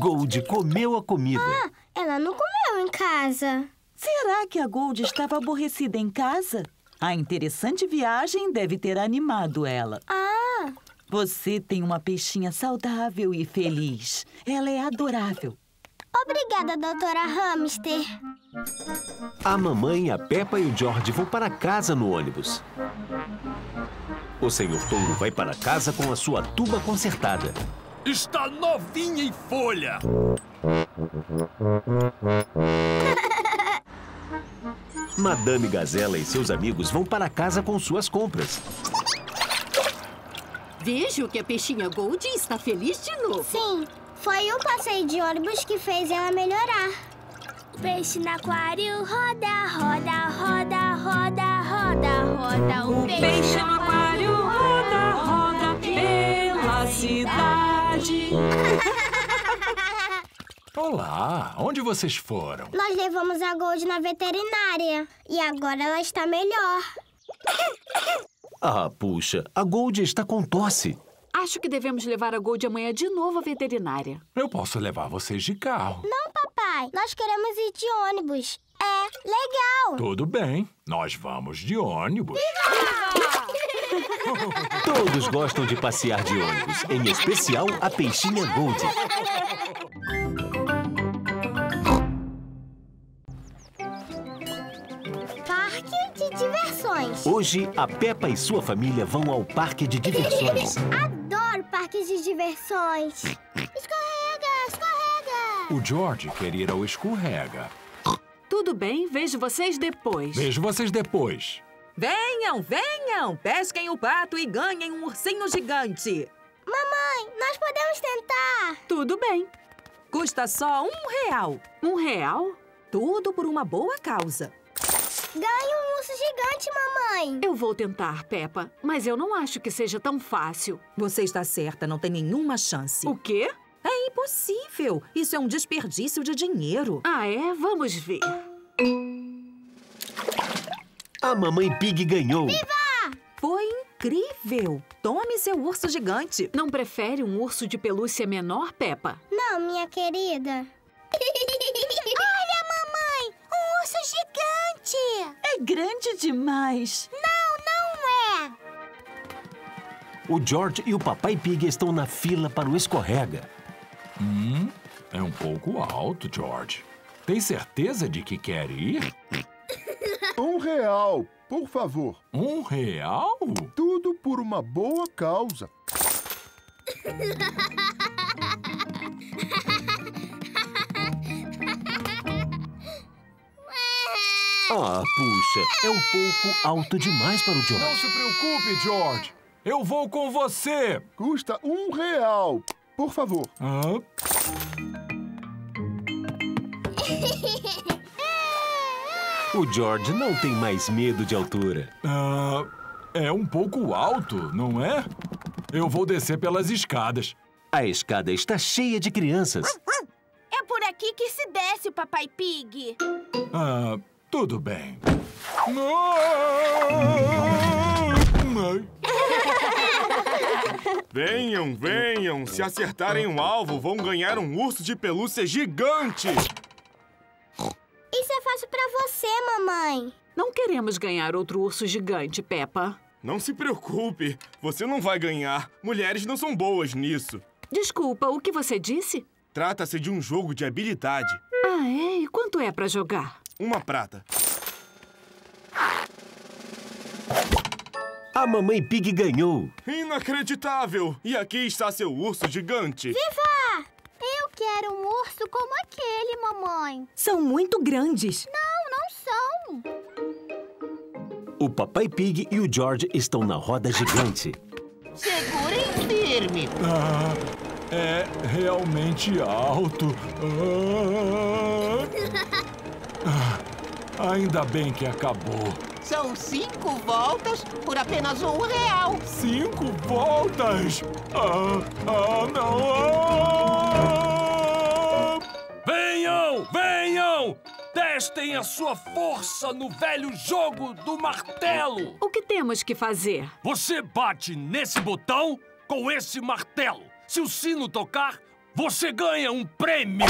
Gold comeu a comida. Ah, ela não comeu em casa. Será que a Gold estava aborrecida em casa? A interessante viagem deve ter animado ela. Ah! Você tem uma peixinha saudável e feliz. Ela é adorável. Obrigada, doutora Hamster. A mamãe, a Peppa e o George vão para casa no ônibus. O senhor Touro vai para casa com a sua tuba consertada. Está novinha em folha! Madame Gazela e seus amigos vão para casa com suas compras. Vejo que a peixinha Gold está feliz de novo. Sim, foi o passeio de ônibus que fez ela melhorar. Peixe no aquário roda, roda, roda, roda, roda, roda. O peixe no aquário roda, roda pela cidade. Olá, onde vocês foram? Nós levamos a Gold na veterinária e agora ela está melhor. Ah, puxa, a Gold está com tosse. Acho que devemos levar a Gold amanhã de novo à veterinária. Eu posso levar vocês de carro. Não, papai, nós queremos ir de ônibus. É, legal. Tudo bem, nós vamos de ônibus. Todos gostam de passear de ônibus, em especial a peixinha Gold. Hoje, a Peppa e sua família vão ao parque de diversões. Adoro parques de diversões. Escorrega, escorrega. O George quer ir ao escorrega. Tudo bem, vejo vocês depois. Vejo vocês depois. Venham, venham! Pesquem o pato e ganhem um ursinho gigante. Mamãe, nós podemos tentar. Tudo bem. Custa só um real. Um real? Tudo por uma boa causa. Ganhe um urso gigante, mamãe. Eu vou tentar, Peppa, mas eu não acho que seja tão fácil. Você está certa, não tem nenhuma chance. O quê? É impossível. Isso é um desperdício de dinheiro. Ah, é? Vamos ver. A mamãe Pig ganhou. Viva! Foi incrível. Tome seu urso gigante. Não prefere um urso de pelúcia menor, Peppa? Não, minha querida. gigante! É grande demais. Não, não é! O George e o papai Pig estão na fila para o escorrega. Hum, é um pouco alto, George. Tem certeza de que quer ir? Um real, por favor. Um real? Tudo por uma boa causa. Ah, puxa, é um pouco alto demais para o Não George. se preocupe, George. Eu vou com você. Custa um real, por favor. Ah, O George não tem mais medo de altura. ah, é um pouco alto, não é? Eu vou descer pelas escadas. A escada está cheia de crianças. É por aqui que se desce, Papai Pig. Ah, tudo bem. Venham, venham! Se acertarem um alvo, vão ganhar um urso de pelúcia gigante! Isso é fácil pra você, mamãe. Não queremos ganhar outro urso gigante, Peppa. Não se preocupe, você não vai ganhar. Mulheres não são boas nisso. Desculpa, o que você disse? Trata-se de um jogo de habilidade. Ah, é? E quanto é pra jogar? Uma prata. A mamãe Pig ganhou. Inacreditável! E aqui está seu urso gigante. Viva! Eu quero um urso como aquele, mamãe. São muito grandes. Não, não são. O papai Pig e o George estão na roda gigante. Segurem firme. Ah, é realmente alto. Ah, ainda bem que acabou. São cinco voltas por apenas um real. Cinco voltas? Ah, ah não! Ah! Venham, venham! Testem a sua força no velho jogo do martelo. O que temos que fazer? Você bate nesse botão com esse martelo. Se o sino tocar, você ganha um prêmio.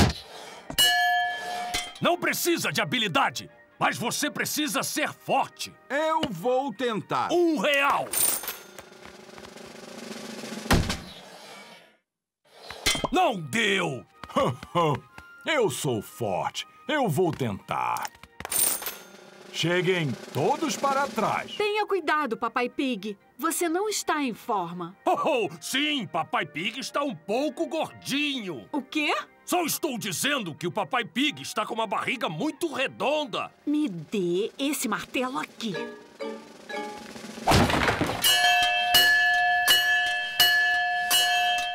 Não precisa de habilidade, mas você precisa ser forte. Eu vou tentar. Um real. Não deu! Eu sou forte. Eu vou tentar. Cheguem todos para trás. Tenha cuidado, Papai Pig. Você não está em forma. Oh, oh, sim, Papai Pig está um pouco gordinho. O quê? Só estou dizendo que o Papai Pig está com uma barriga muito redonda. Me dê esse martelo aqui.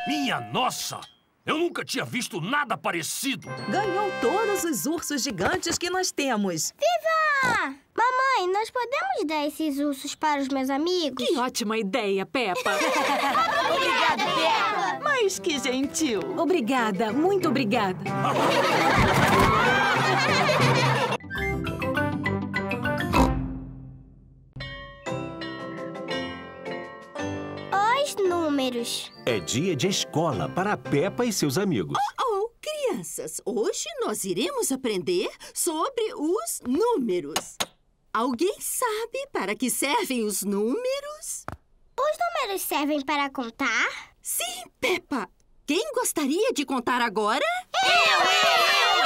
Minha nossa! Eu nunca tinha visto nada parecido. Ganhou todos os ursos gigantes que nós temos. Viva! Mamãe, nós podemos dar esses ursos para os meus amigos? Que ótima ideia, Peppa. Obrigada, Peppa. Mas que gentil. Obrigada, muito obrigada. É dia de escola para a Peppa e seus amigos. Oh, crianças, hoje nós iremos aprender sobre os números. Alguém sabe para que servem os números? Os números servem para contar? Sim, Peppa. Quem gostaria de contar agora? Eu, eu,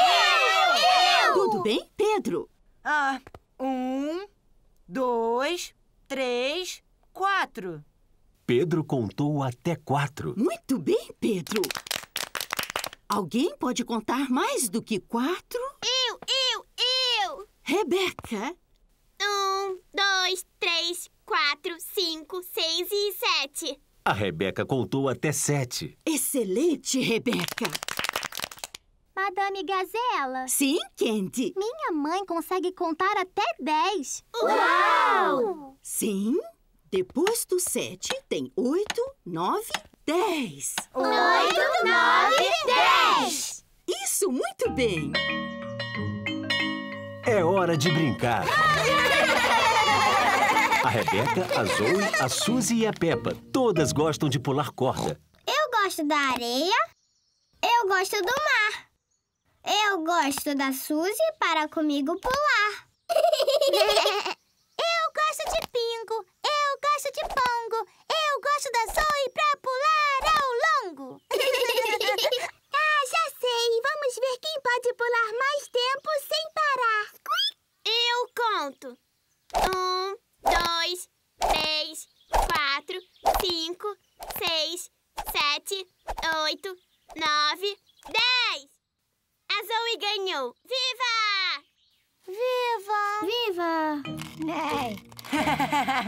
eu, eu! Tudo bem, Pedro? Ah, um, dois, três, quatro. Pedro contou até quatro. Muito bem, Pedro. Alguém pode contar mais do que quatro? Eu, eu, eu! Rebeca. Um, dois, três, quatro, cinco, seis e sete. A Rebeca contou até sete. Excelente, Rebeca. Madame Gazela. Sim, Candy. Minha mãe consegue contar até 10. Uau! Sim. Depois do sete, tem oito, nove, dez. Oito, nove, dez. Isso, muito bem. É hora de brincar. A Rebeca, a Zoe, a Suzy e a Peppa todas gostam de pular corda. Eu gosto da areia. Eu gosto do mar. Eu gosto da Suzy para comigo pular. Eu gosto de pingo. Eu gosto de pongo. Eu gosto da Zoe pra pular ao longo. ah, já sei. Vamos ver quem pode pular mais tempo sem parar. Eu conto. Um, dois, três, quatro, cinco, seis, sete, oito, nove, dez. A Zoe ganhou. Viva! Viva!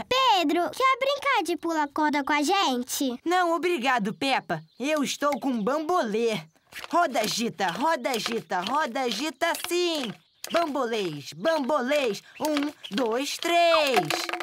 Pedro, quer brincar de pula corda com a gente? Não, obrigado, Peppa. Eu estou com bambolê. Roda agita, roda agita, roda agita sim. Bambolês, bambolês. Um, dois, três.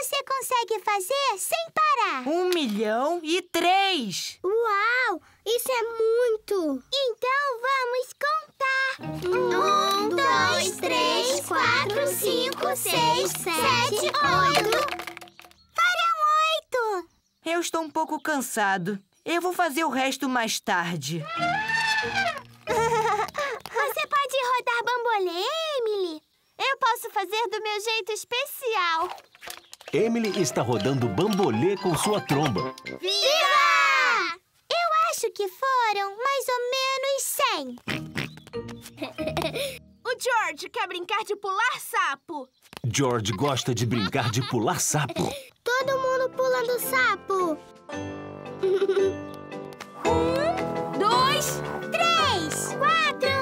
Você consegue fazer sem parar? Um milhão e três. Uau! Isso é muito! Então vamos contar. Um, dois, três, quatro, cinco, seis, sete, oito. Foram oito! Eu estou um pouco cansado. Eu vou fazer o resto mais tarde. Você pode rodar bambolê, Emily? Eu posso fazer do meu jeito especial. Emily está rodando bambolê com sua tromba. Viva! Eu acho que foram mais ou menos cem. O George quer brincar de pular sapo. George gosta de brincar de pular sapo. Todo mundo pulando sapo. Um, dois, três, quatro,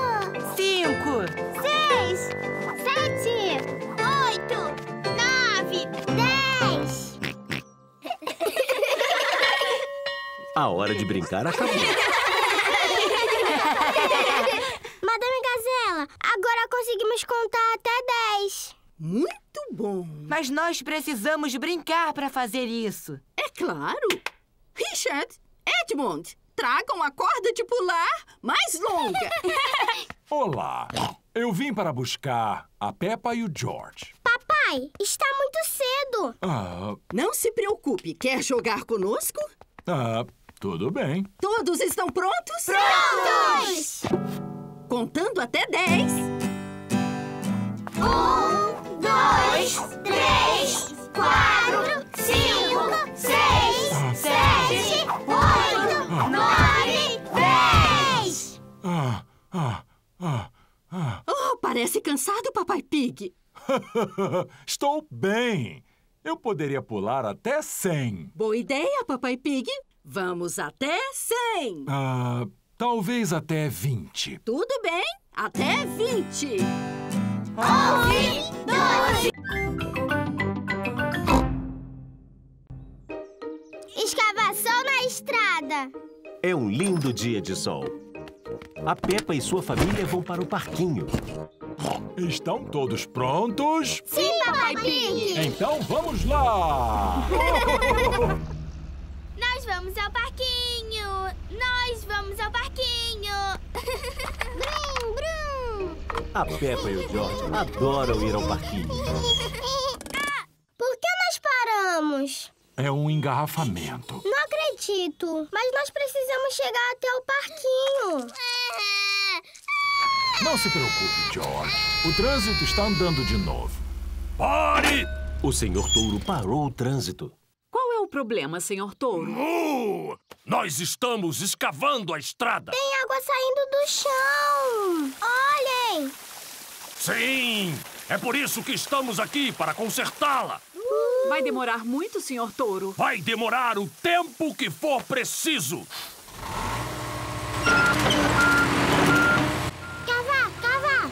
A hora de brincar acabou. Madame Gazela, agora conseguimos contar até 10. Muito bom. Mas nós precisamos brincar para fazer isso. É claro. Richard, Edmond, tragam a corda de pular mais longa. Olá. Eu vim para buscar a Peppa e o George. Papai, está muito cedo. Ah, Não se preocupe. Quer jogar conosco? ah, tudo bem. Todos estão prontos? Prontos! Contando até dez. Um, dois, três, quatro, cinco, seis, sete, oito, nove, dez. Ah, ah, ah, ah. Oh, parece cansado, Papai Pig. Estou bem. Eu poderia pular até 100. Boa ideia, Papai Pig. Vamos até cem. Ah, talvez até 20. Tudo bem, até vinte. Onze, doze. Escavação na estrada. É um lindo dia de sol. A Peppa e sua família vão para o parquinho. Estão todos prontos? Sim, Papai Pig! Então vamos lá! Vamos ao parquinho! Nós vamos ao parquinho! brum, brum! A Peppa e o George adoram ir ao parquinho. Por que nós paramos? É um engarrafamento. Não acredito. Mas nós precisamos chegar até o parquinho. Não se preocupe, George. O trânsito está andando de novo. Pare! O senhor touro parou o trânsito. O problema, senhor touro? Uh, nós estamos escavando a estrada. Tem água saindo do chão. Olhem! Sim, é por isso que estamos aqui para consertá-la. Vai demorar muito, senhor touro? Vai demorar o tempo que for preciso. Cavar, cavar!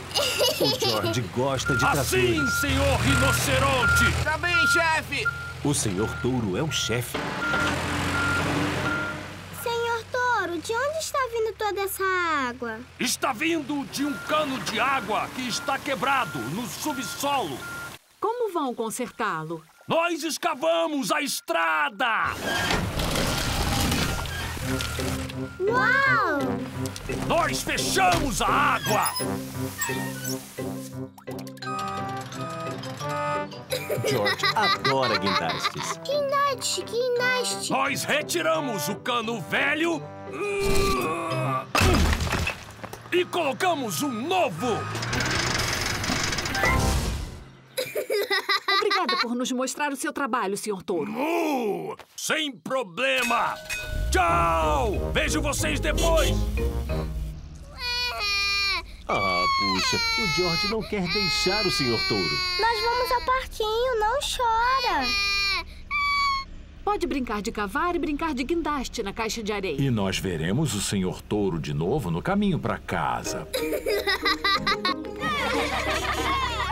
O George gosta de Assim, tratores. senhor rinoceronte! Tá bem, chefe! O senhor touro é o chefe. Senhor Touro, de onde está vindo toda essa água? Está vindo de um cano de água que está quebrado no subsolo. Como vão consertá-lo? Nós escavamos a estrada! Uau! Nós fechamos a água! George adora guindastes. Guindaste, guindaste. Nós retiramos o cano velho e colocamos um novo. Obrigada por nos mostrar o seu trabalho, senhor touro. Uh, sem problema! Tchau! Vejo vocês depois! Ah, puxa, o George não quer deixar o senhor touro. Nós vamos ao parquinho, não chora. Pode brincar de cavar e brincar de guindaste na caixa de areia. E nós veremos o senhor touro de novo no caminho para casa.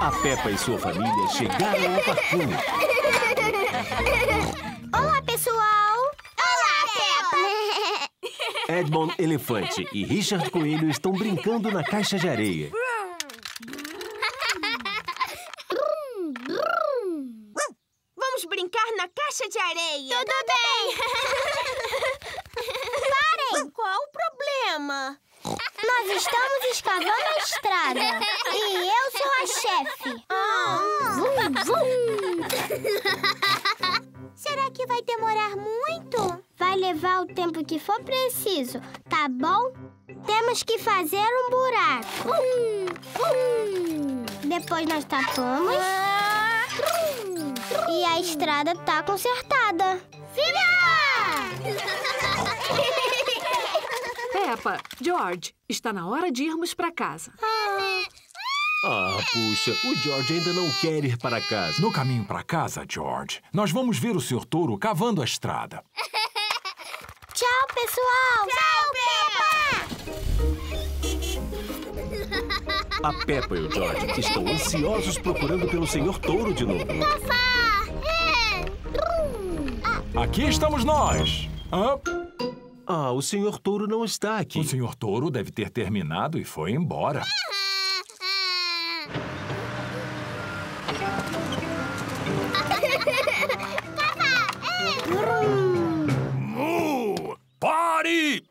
A Peppa e sua família chegaram ao parquinho. Olá, pessoal! Edmond Elefante e Richard Coelho estão brincando na caixa de areia. Vamos brincar na caixa de areia. Tudo bem! Parem! Qual o problema? Nós estamos escavando a estrada. E eu sou a chefe. Vum, vum. Será que vai demorar muito? Vai levar o tempo que for preciso, tá bom? Temos que fazer um buraco. Depois nós tapamos. E a estrada tá consertada. Peppa, George, está na hora de irmos para casa. Ah, puxa, o George ainda não quer ir para casa. No caminho para casa, George, nós vamos ver o senhor touro cavando a estrada. Tchau, pessoal! Tchau, A Peppa e o George estão ansiosos procurando pelo senhor touro de novo. Aqui estamos nós. Hã? Ah, o senhor touro não está aqui. O senhor touro deve ter terminado e foi embora. Uh, pare!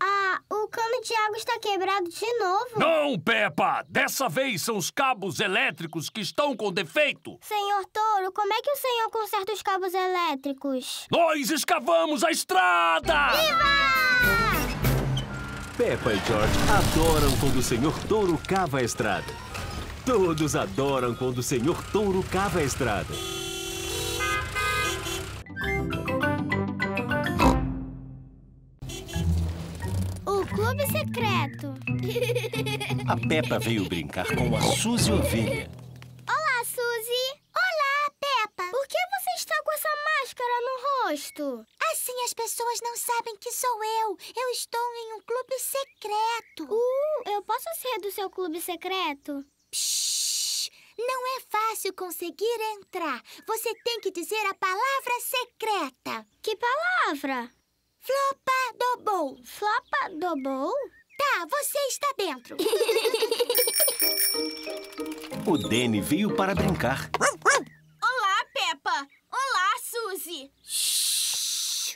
Ah, o cano de água está quebrado de novo. Não, Peppa! Dessa vez são os cabos elétricos que estão com defeito. Senhor Touro, como é que o senhor conserta os cabos elétricos? Nós escavamos a estrada! Peppa e George adoram quando o senhor touro cava a estrada. Todos adoram quando o senhor touro cava a estrada. Clube secreto. A Peppa veio brincar com a Suzy Ovelha. Olá, Suzy. Olá, Peppa. Por que você está com essa máscara no rosto? Assim as pessoas não sabem que sou eu. Eu estou em um clube secreto. Uh, eu posso ser do seu clube secreto? Psh, não é fácil conseguir entrar. Você tem que dizer a palavra secreta. Que palavra? Flopa Dobou. Flopa Dobou? Tá, você está dentro. O Danny veio para brincar. Olá, Peppa. Olá, Suzy.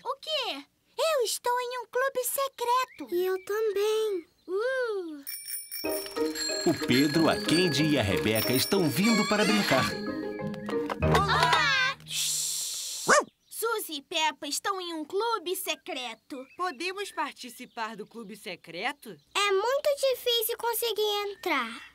O quê? Eu estou em um clube secreto. E eu também. Uh. O Pedro, a Candy e a Rebeca estão vindo para brincar. Olá! Suzy e Peppa estão em um clube secreto. Podemos participar do clube secreto? É muito difícil conseguir entrar.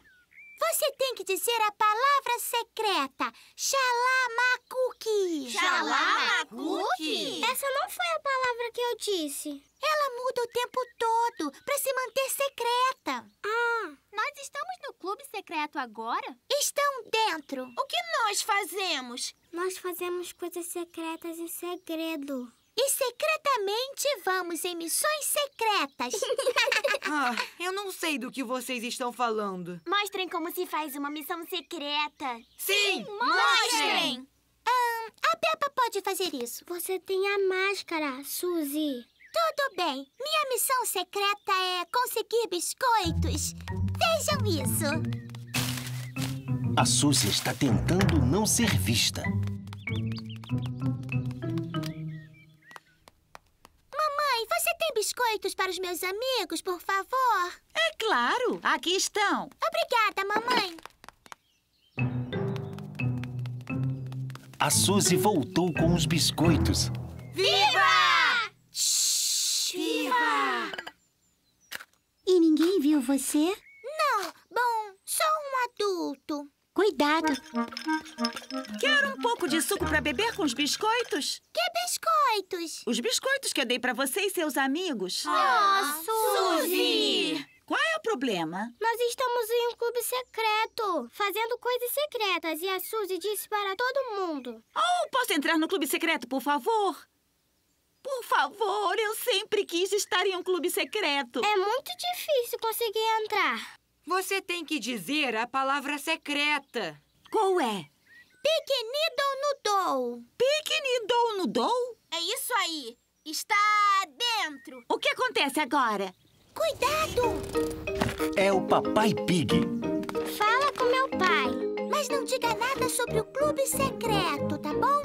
Você tem que dizer a palavra secreta. Xalamacuque. Xalamacuque? Essa não foi a palavra que eu disse. Ela muda o tempo todo para se manter secreta. Ah, nós estamos no clube secreto agora? Estão dentro. O que nós fazemos? Nós fazemos coisas secretas em segredo. E secretamente vamos em missões secretas. ah, eu não sei do que vocês estão falando. Mostrem como se faz uma missão secreta. Sim, mostrem! Ah, a Peppa pode fazer isso. Você tem a máscara, Suzy. Tudo bem. Minha missão secreta é conseguir biscoitos. Vejam isso. A Suzy está tentando não ser vista. Biscoitos para os meus amigos, por favor? É claro. Aqui estão. Obrigada, mamãe. A Suzy voltou com os biscoitos. Viva! Viva! E ninguém viu você? Não. Bom, só um adulto. Cuidado. Quer um pouco de suco para beber com os biscoitos? Que biscoitos? Os biscoitos que eu dei para você e seus amigos. Oh, Suzy! Qual é o problema? Nós estamos em um clube secreto, fazendo coisas secretas, e a Suzy disse para todo mundo. Oh, posso entrar no clube secreto, por favor? Por favor, eu sempre quis estar em um clube secreto. É muito difícil conseguir entrar. Você tem que dizer a palavra secreta. Qual é? Piquenidou-nudou. Piquenidou-nudou? É isso aí. Está dentro. O que acontece agora? Cuidado! É o Papai Pig. Fala com meu pai. Mas não diga nada sobre o clube secreto, tá bom?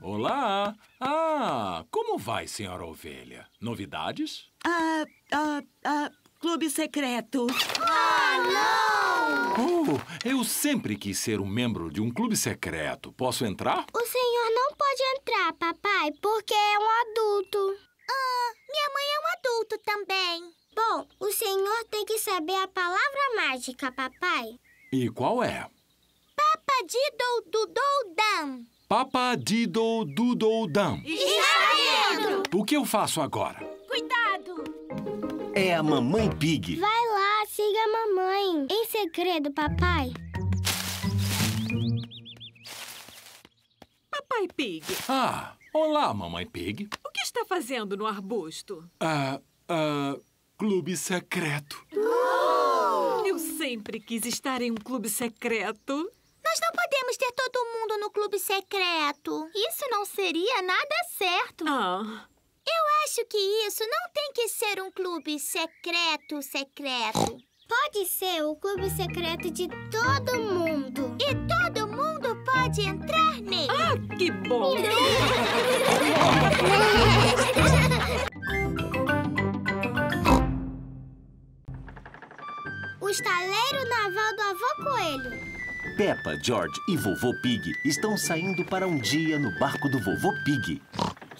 Olá! Ah, como vai, senhora ovelha? Novidades? Ah, ah, ah, clube secreto. Ah, não! Oh, eu sempre quis ser um membro de um clube secreto. Posso entrar? O senhor não pode entrar, papai, porque é um adulto. Ah, minha mãe é um adulto também. Bom, o senhor tem que saber a palavra mágica, papai. E qual é? Papadidou-dudou-dam. Papadido Doodle Dam. Está dentro! O que eu faço agora? Cuidado! É a Mamãe Pig. Vai lá, siga a mamãe. Em segredo, papai. Papai Pig, Ah, olá, Mamãe Pig. o que está fazendo no arbusto? Ah, ah, clube secreto. Eu sempre quis estar em um clube secreto. Nós não podemos ter todo mundo no clube secreto. Isso não seria nada certo. Ah, Eu acho que isso não tem que ser um clube secreto, secreto. Pode ser o clube secreto de todo mundo. E todo mundo pode entrar nele. ah que bom! O estaleiro naval do avô Coelho. Peppa, George e Vovô Pig estão saindo para um dia no barco do Vovô Pig.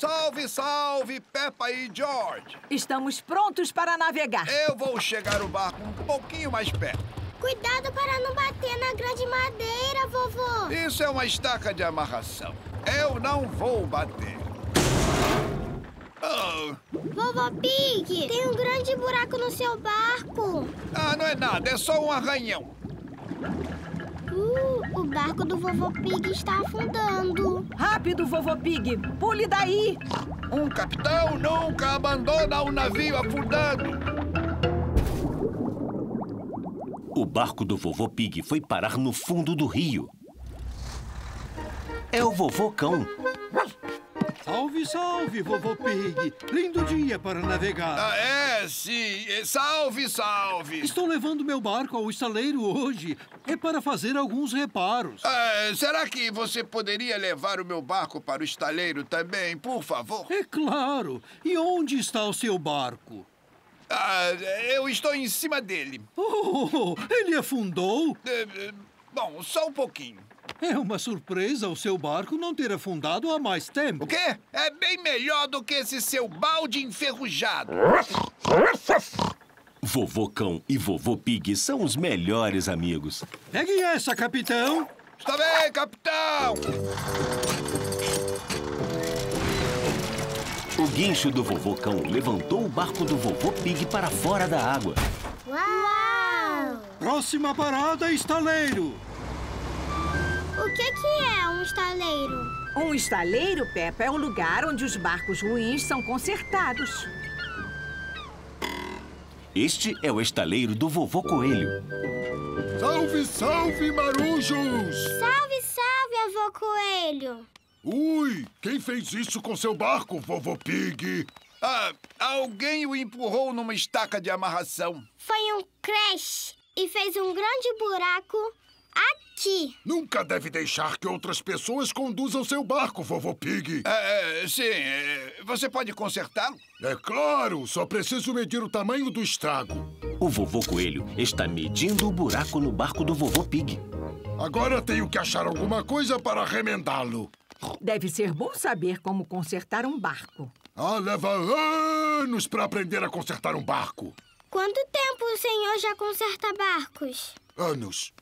Salve, salve, Peppa e George! Estamos prontos para navegar. Eu vou chegar o barco um pouquinho mais perto. Cuidado para não bater na grande madeira, vovô. Isso é uma estaca de amarração. Eu não vou bater. Oh. Vovô Pig, tem um grande buraco no seu barco. Ah, não é nada, é só um arranhão. Uh, o barco do vovô Pig está afundando. Rápido, vovô Pig. Pule daí. Um capitão nunca abandona um navio afundando. O barco do Vovô Pig foi parar no fundo do rio. É o Vovô Cão. Salve, salve, vovô Pig. Lindo dia para navegar. Ah, é, sim. Salve, salve. Estou levando meu barco ao estaleiro hoje. É para fazer alguns reparos. Ah, será que você poderia levar o meu barco para o estaleiro também, por favor? É claro. E onde está o seu barco? Ah, eu estou em cima dele. Oh, ele afundou? Eh, eh, Bom, só um pouquinho. É uma surpresa o seu barco não ter afundado há mais tempo. O quê? É bem melhor do que esse seu balde enferrujado. Vovô Cão e Vovô Pig são os melhores amigos. Pegue essa, capitão. Está bem, capitão. O guincho do Vovô Cão levantou o barco do Vovô Pig para fora da água. Uau! Próxima parada, estaleiro. O que, que é um estaleiro? Um estaleiro, Peppa, é o lugar onde os barcos ruins são consertados. Este é o estaleiro do Vovô Coelho. Salve, salve, marujos! Salve, salve, avô coelho! Ui, quem fez isso com seu barco, vovô Pig? Ah, alguém o empurrou numa estaca de amarração. Foi um crash e fez um grande buraco aqui. Nunca deve deixar que outras pessoas conduzam seu barco, vovô Pig. É, é, sim, é, você pode consertá-lo? É claro, só preciso medir o tamanho do estrago. O Vovô Coelho está medindo o buraco no barco do Vovô Pig. Agora tenho que achar alguma coisa para remendá-lo. Deve ser bom saber como consertar um barco. Ah, leva anos para aprender a consertar um barco. Quanto tempo o senhor já conserta barcos? Anos.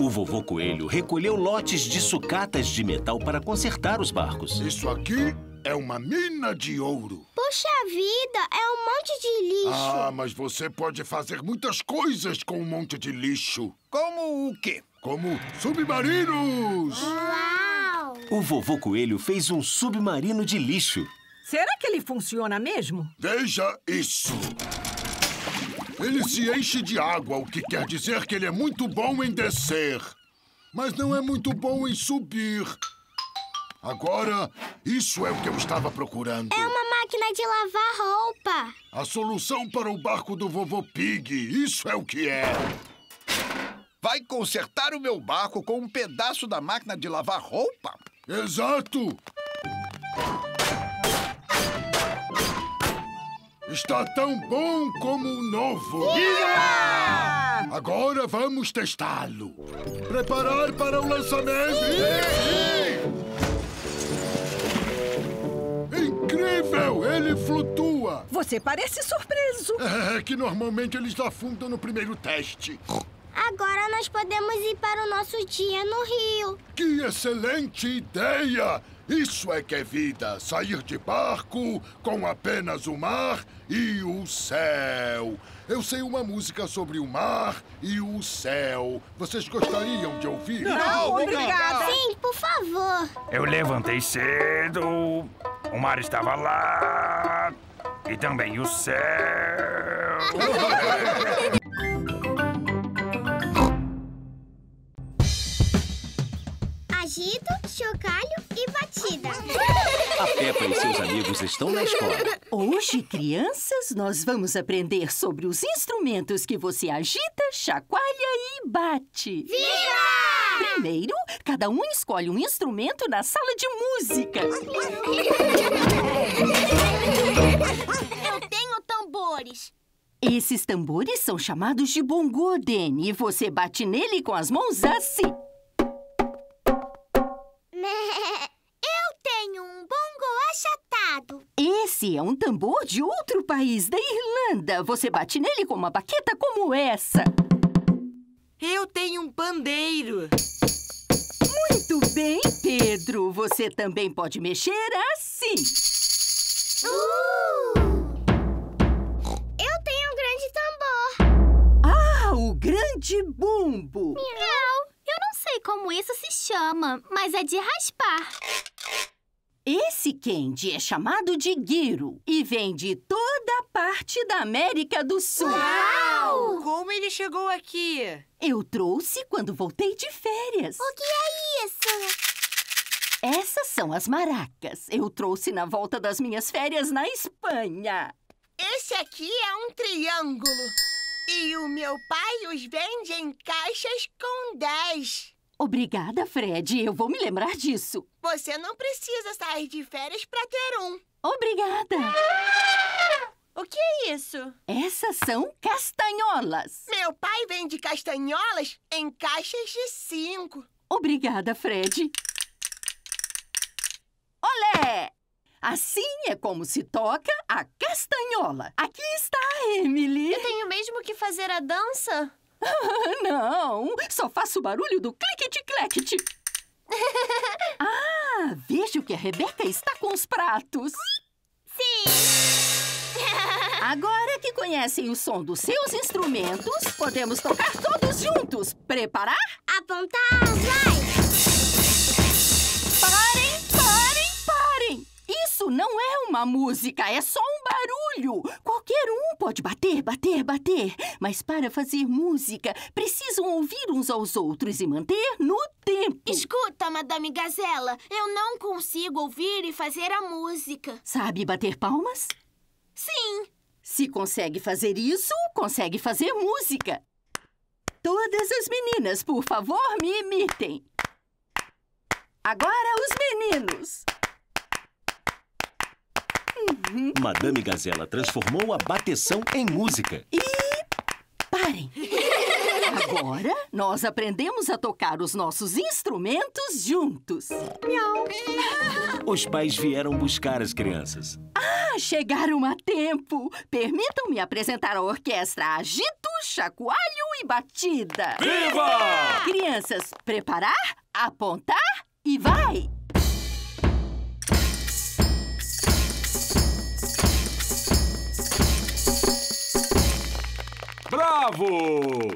O Vovô Coelho recolheu lotes de sucatas de metal para consertar os barcos. Isso aqui é uma mina de ouro. Puxa vida, é um monte de lixo. Ah, mas você pode fazer muitas coisas com um monte de lixo. Como o quê? Como submarinos. Uau! O Vovô Coelho fez um submarino de lixo. Será que ele funciona mesmo? Veja isso. Ele se enche de água, o que quer dizer que ele é muito bom em descer. Mas não é muito bom em subir. Agora, isso é o que eu estava procurando. É uma máquina de lavar roupa. A solução para o barco do vovô Pig. Isso é o que é. Vai consertar o meu barco com um pedaço da máquina de lavar roupa? Exato. Está tão bom como novo. Agora vamos testá-lo. Preparar para o lançamento. Incrível! Ele flutua. Você parece surpreso. É que normalmente eles afundam no primeiro teste. Agora nós podemos ir para o nosso dia no rio. Que excelente ideia! Isso é que é vida. Sair de barco com apenas o mar e o céu. Eu sei uma música sobre o mar e o céu. Vocês gostariam de ouvir? Não, obrigada. Sim, por favor. Eu levantei cedo, o mar estava lá e também o céu. Agito, chocalho e batida. A Peppa e seus amigos estão na escola. Hoje, crianças, nós vamos aprender sobre os instrumentos que você agita, chacoalha e bate. Viva! Primeiro, cada um escolhe um instrumento na sala de música. Eu tenho tambores. Esses tambores são chamados de bongô, Dene, e você bate nele com as mãos assim. Eu tenho um bongo achatado. Esse é um tambor de outro país, da Irlanda. Você bate nele com uma baqueta como essa. Eu tenho um pandeiro. Muito bem, Pedro. Você também pode mexer assim. Uh! Eu tenho um grande tambor. Ah, o grande bumbo. Miau. Eu não sei como isso se chama, mas é de raspar. Esse candy é chamado de guiro e vem de toda parte da América do Sul. Uau! Como ele chegou aqui? Eu trouxe quando voltei de férias. O que é isso? Essas são as maracas. Eu trouxe na volta das minhas férias na Espanha. Esse aqui é um triângulo. E o meu pai os vende em caixas com 10. Obrigada, Fred. Eu vou me lembrar disso. Você não precisa sair de férias para ter um. Obrigada. O que é isso? Essas são castanholas. Meu pai vende castanholas em caixas de 5. Obrigada, Fred. Olé! Assim é como se toca a castanhola. Aqui está a Emily. Eu tenho mesmo que fazer a dança? Não, só faço o barulho do cliquete-clequete. ah, vejo que a Rebeca está com os pratos. Sim! Agora que conhecem o som dos seus instrumentos, podemos tocar todos juntos. Preparar? Apontar, vai! Isso não é uma música, é só um barulho. Qualquer um pode bater, bater, bater. Mas para fazer música, precisam ouvir uns aos outros e manter no tempo. Escuta, Madame Gazela, eu não consigo ouvir e fazer a música. Sabe bater palmas? Sim. Se consegue fazer isso, consegue fazer música. Todas as meninas, por favor, me imitem. Agora os meninos. Madame Gazela transformou a bateção em música. E parem. Agora nós aprendemos a tocar os nossos instrumentos juntos. Miau. Os pais vieram buscar as crianças. Ah, chegaram a tempo. Permitam-me apresentar a orquestra Agito, Chacoalho e Batida. Viva! Crianças, preparar, apontar e vai! Bravo!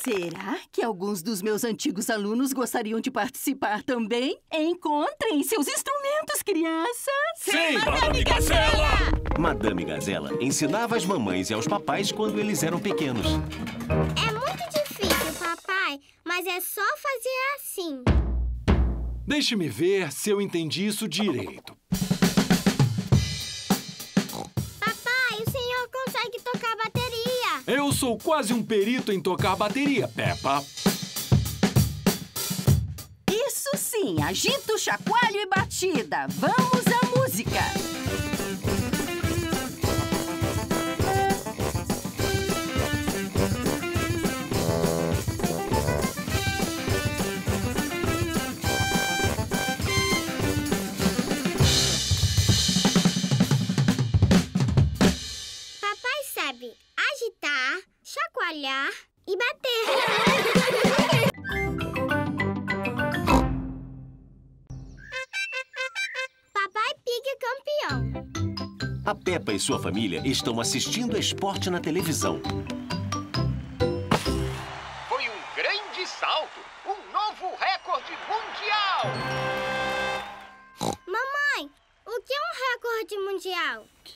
Será que alguns dos meus antigos alunos gostariam de participar também? Encontrem seus instrumentos, crianças! Sim, Madame Gazela! Madame Gazela ensinava às mamães e aos papais quando eles eram pequenos. É muito difícil, papai, mas é só fazer assim. Deixe-me ver se eu entendi isso direito. Eu sou quase um perito em tocar bateria, Peppa. Isso sim, agito, chacoalho e batida. Vamos à música! Chacoalhar e bater. Papai Pig é campeão. A Peppa e sua família estão assistindo a esporte na televisão.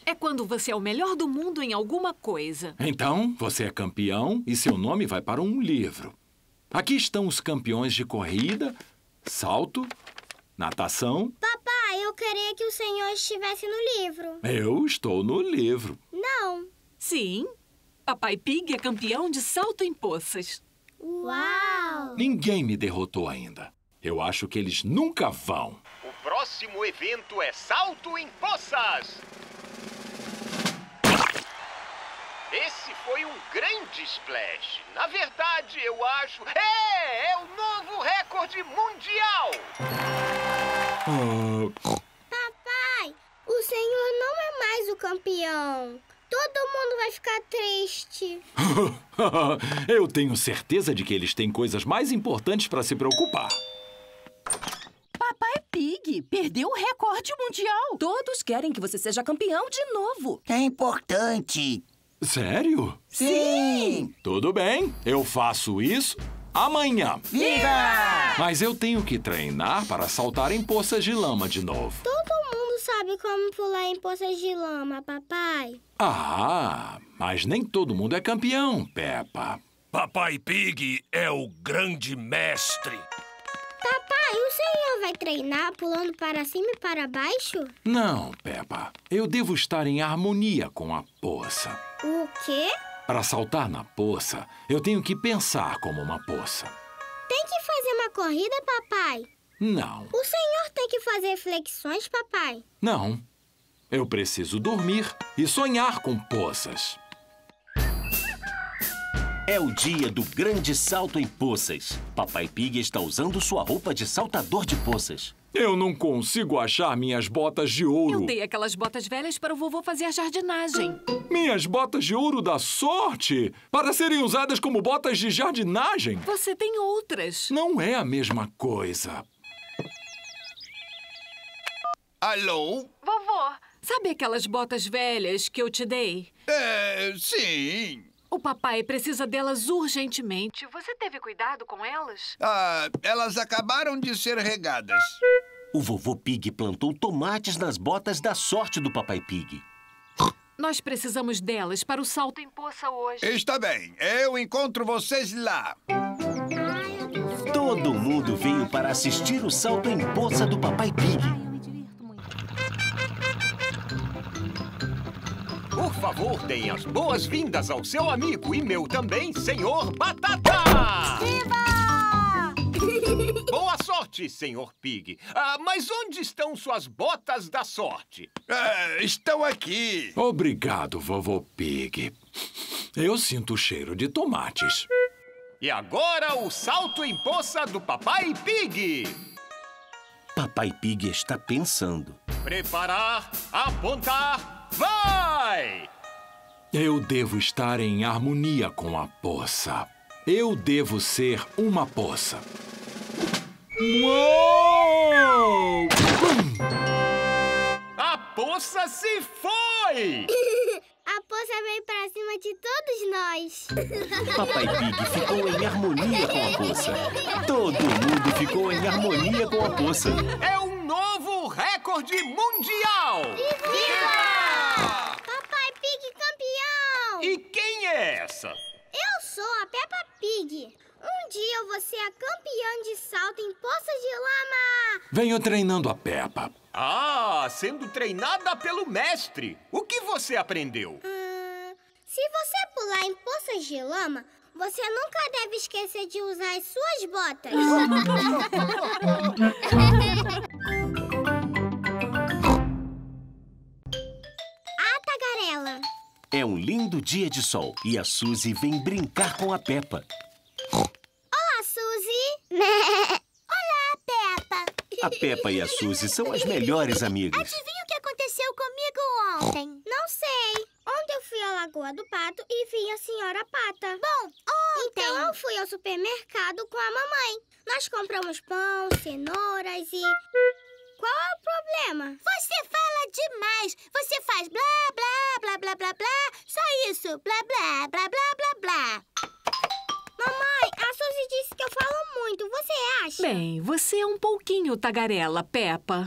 É quando você é o melhor do mundo em alguma coisa. Então, você é campeão e seu nome vai para um livro. Aqui estão os campeões de corrida, salto, natação. Papai, eu queria que o senhor estivesse no livro. Eu estou no livro. Não. Sim. Papai Pig é campeão de salto em poças. Uau! Ninguém me derrotou ainda. Eu acho que eles nunca vão. O próximo evento é salto em poças. Esse foi um grande splash. Na verdade, eu acho. É! É o novo recorde mundial! Papai, o senhor não é mais o campeão. Todo mundo vai ficar triste. Eu tenho certeza de que eles têm coisas mais importantes para se preocupar. Papai Pig perdeu o recorde mundial. Todos querem que você seja campeão de novo. É importante. Sério? Sim! Tudo bem, eu faço isso amanhã. Viva! Mas eu tenho que treinar para saltar em poças de lama de novo. Todo mundo sabe como pular em poças de lama, papai. Ah, mas nem todo mundo é campeão, Peppa. Papai Pig é o grande mestre. Senhor vai treinar pulando para cima e para baixo? Não, Peppa. Eu devo estar em harmonia com a poça. O quê? Para saltar na poça, eu tenho que pensar como uma poça. Tem que fazer uma corrida, papai? Não, O senhor tem que fazer flexões, papai? não. Eu preciso dormir e sonhar com poças. É o dia do grande salto em poças. Papai Pig está usando sua roupa de saltador de poças. Eu não consigo achar minhas botas de ouro. Eu dei aquelas botas velhas para o vovô fazer a jardinagem. Minhas botas de ouro da sorte! Para serem usadas como botas de jardinagem! Você tem outras. Não é a mesma coisa. Alô? Vovô, sabe aquelas botas velhas que eu te dei? É, sim. O papai precisa delas urgentemente. Você teve cuidado com elas? Ah, elas acabaram de ser regadas. O vovô Pig plantou tomates nas botas da sorte do Papai Pig. Nós precisamos delas para o salto em poça hoje. Está bem, eu encontro vocês lá. Todo mundo veio para assistir o salto em poça do Papai Pig. Por favor, deem as boas-vindas ao seu amigo e meu também, Senhor Batata! Viva! Boa sorte, Senhor Pig. Ah, mas onde estão suas botas da sorte? É, estão aqui. Obrigado, vovô Pig. Eu sinto o cheiro de tomates. E agora o salto em poça do Papai Pig. Papai Pig está pensando. Preparar, apontar, vai! Eu devo estar em harmonia com a poça. Eu devo ser uma poça. Uou! A poça se foi! A poça veio para cima de todos nós. Papai Pig ficou em harmonia com a poça. Todo mundo ficou em harmonia com a poça. É um novo recorde mundial! Viva! Pig campeão! E quem é essa? Eu sou a Peppa Pig. Um dia eu vou ser a campeã de salto em poças de lama. Venho treinando a Peppa. Ah, sendo treinada pelo mestre. O que você aprendeu? Hum, se você pular em poças de lama, você nunca deve esquecer de usar as suas botas. a tagarela. É um lindo dia de sol e a Suzy vem brincar com a Peppa. Olá, Suzy. Olá, Peppa. A Peppa e a Suzy são as melhores amigas. Adivinha o que aconteceu comigo ontem? Não sei. Ontem eu fui à Lagoa do Pato e vi a senhora Pata. Bom, ontem... Então eu fui ao supermercado com a mamãe. Nós compramos pão, cenouras e... Qual é o problema? Você fala demais. Você faz blá, blá, blá, blá. Só isso. Blá, blá, blá, blá, blá, blá. Mamãe, a Suzy disse que eu falo muito. Você acha? Bem, você é um pouquinho tagarela, Peppa.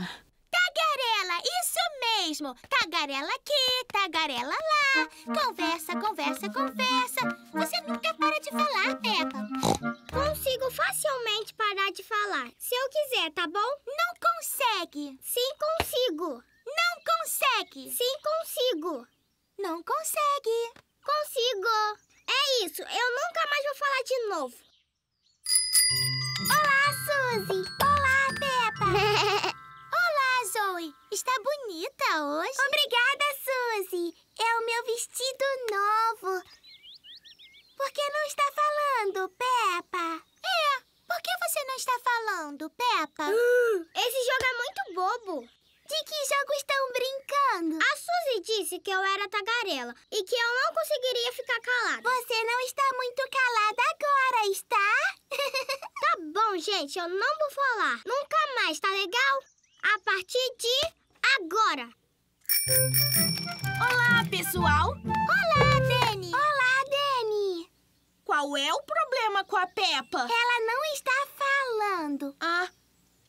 Tagarela, isso mesmo. Tagarela aqui, tagarela lá. Conversa, conversa, conversa. Você nunca para de falar, Peppa. Consigo facilmente parar de falar. Se eu quiser, tá bom? Não consegue. Sim, consigo. Não consegue. Sim, consigo. Não consegue. Consigo. É isso, eu nunca mais vou falar de novo. Olá, Suzy. Olá, Peppa. Olá, Zoe. Está bonita hoje. Obrigada, Suzy. É o meu vestido novo. Por que não está falando, Peppa? É, por que você não está falando, Peppa? Esse jogo é muito bobo. De que jogo estão brincando? A Suzy disse que eu era tagarela e que eu não conseguiria ficar calada. Você não está muito calada agora, está? tá bom, gente, eu não vou falar. Nunca mais, tá legal? A partir de agora. Olá, pessoal. Olá, Dani. Olá, Dani. Qual é o problema com a Peppa? Ela não está falando. Ah,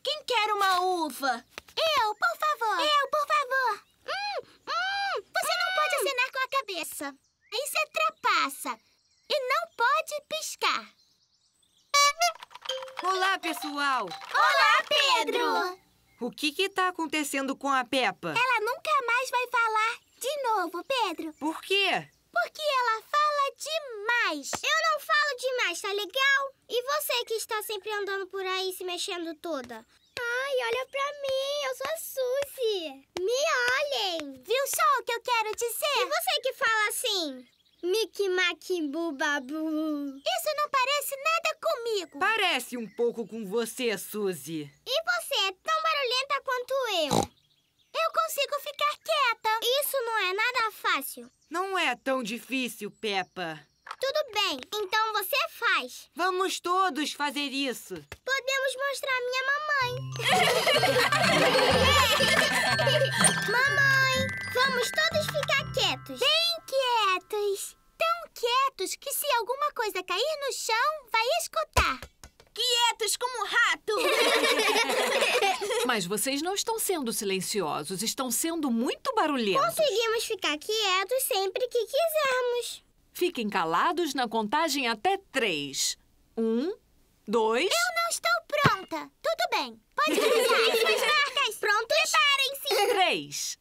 quem quer uma uva? Eu, por favor. Eu, por favor. Hum, hum, você não pode acenar com a cabeça. Isso é trapaça. E não pode piscar. Olá, pessoal! Olá, Pedro! O que que tá acontecendo com a Peppa? Ela nunca mais vai falar de novo, Pedro. Por quê? Porque ela fala demais. Eu não falo demais, tá legal? E você que está sempre andando por aí se mexendo toda? Ai, olha pra mim, eu sou a Suzy. Me olhem. Viu só o que eu quero dizer? E você que fala assim? Mickey Maquimbu Babu. Isso não parece nada comigo. Parece um pouco com você, Suzy. E você é tão barulhenta quanto eu. Eu consigo ficar quieta. Isso não é nada fácil. Não é tão difícil, Peppa. Tudo bem, então você faz. Vamos todos fazer isso. Podemos mostrar a minha mamãe. mamãe, vamos todos ficar quietos. Bem quietos. Tão quietos que se alguma coisa cair no chão, vai escutar. Quietos como rato. Mas vocês não estão sendo silenciosos, estão sendo muito barulhentos. Conseguimos ficar quietos sempre que quisermos. Fiquem calados na contagem até três. Um, dois... Eu não estou pronta. Tudo bem. Pode começar as suas marcas. Prontos? Preparem-se. Três.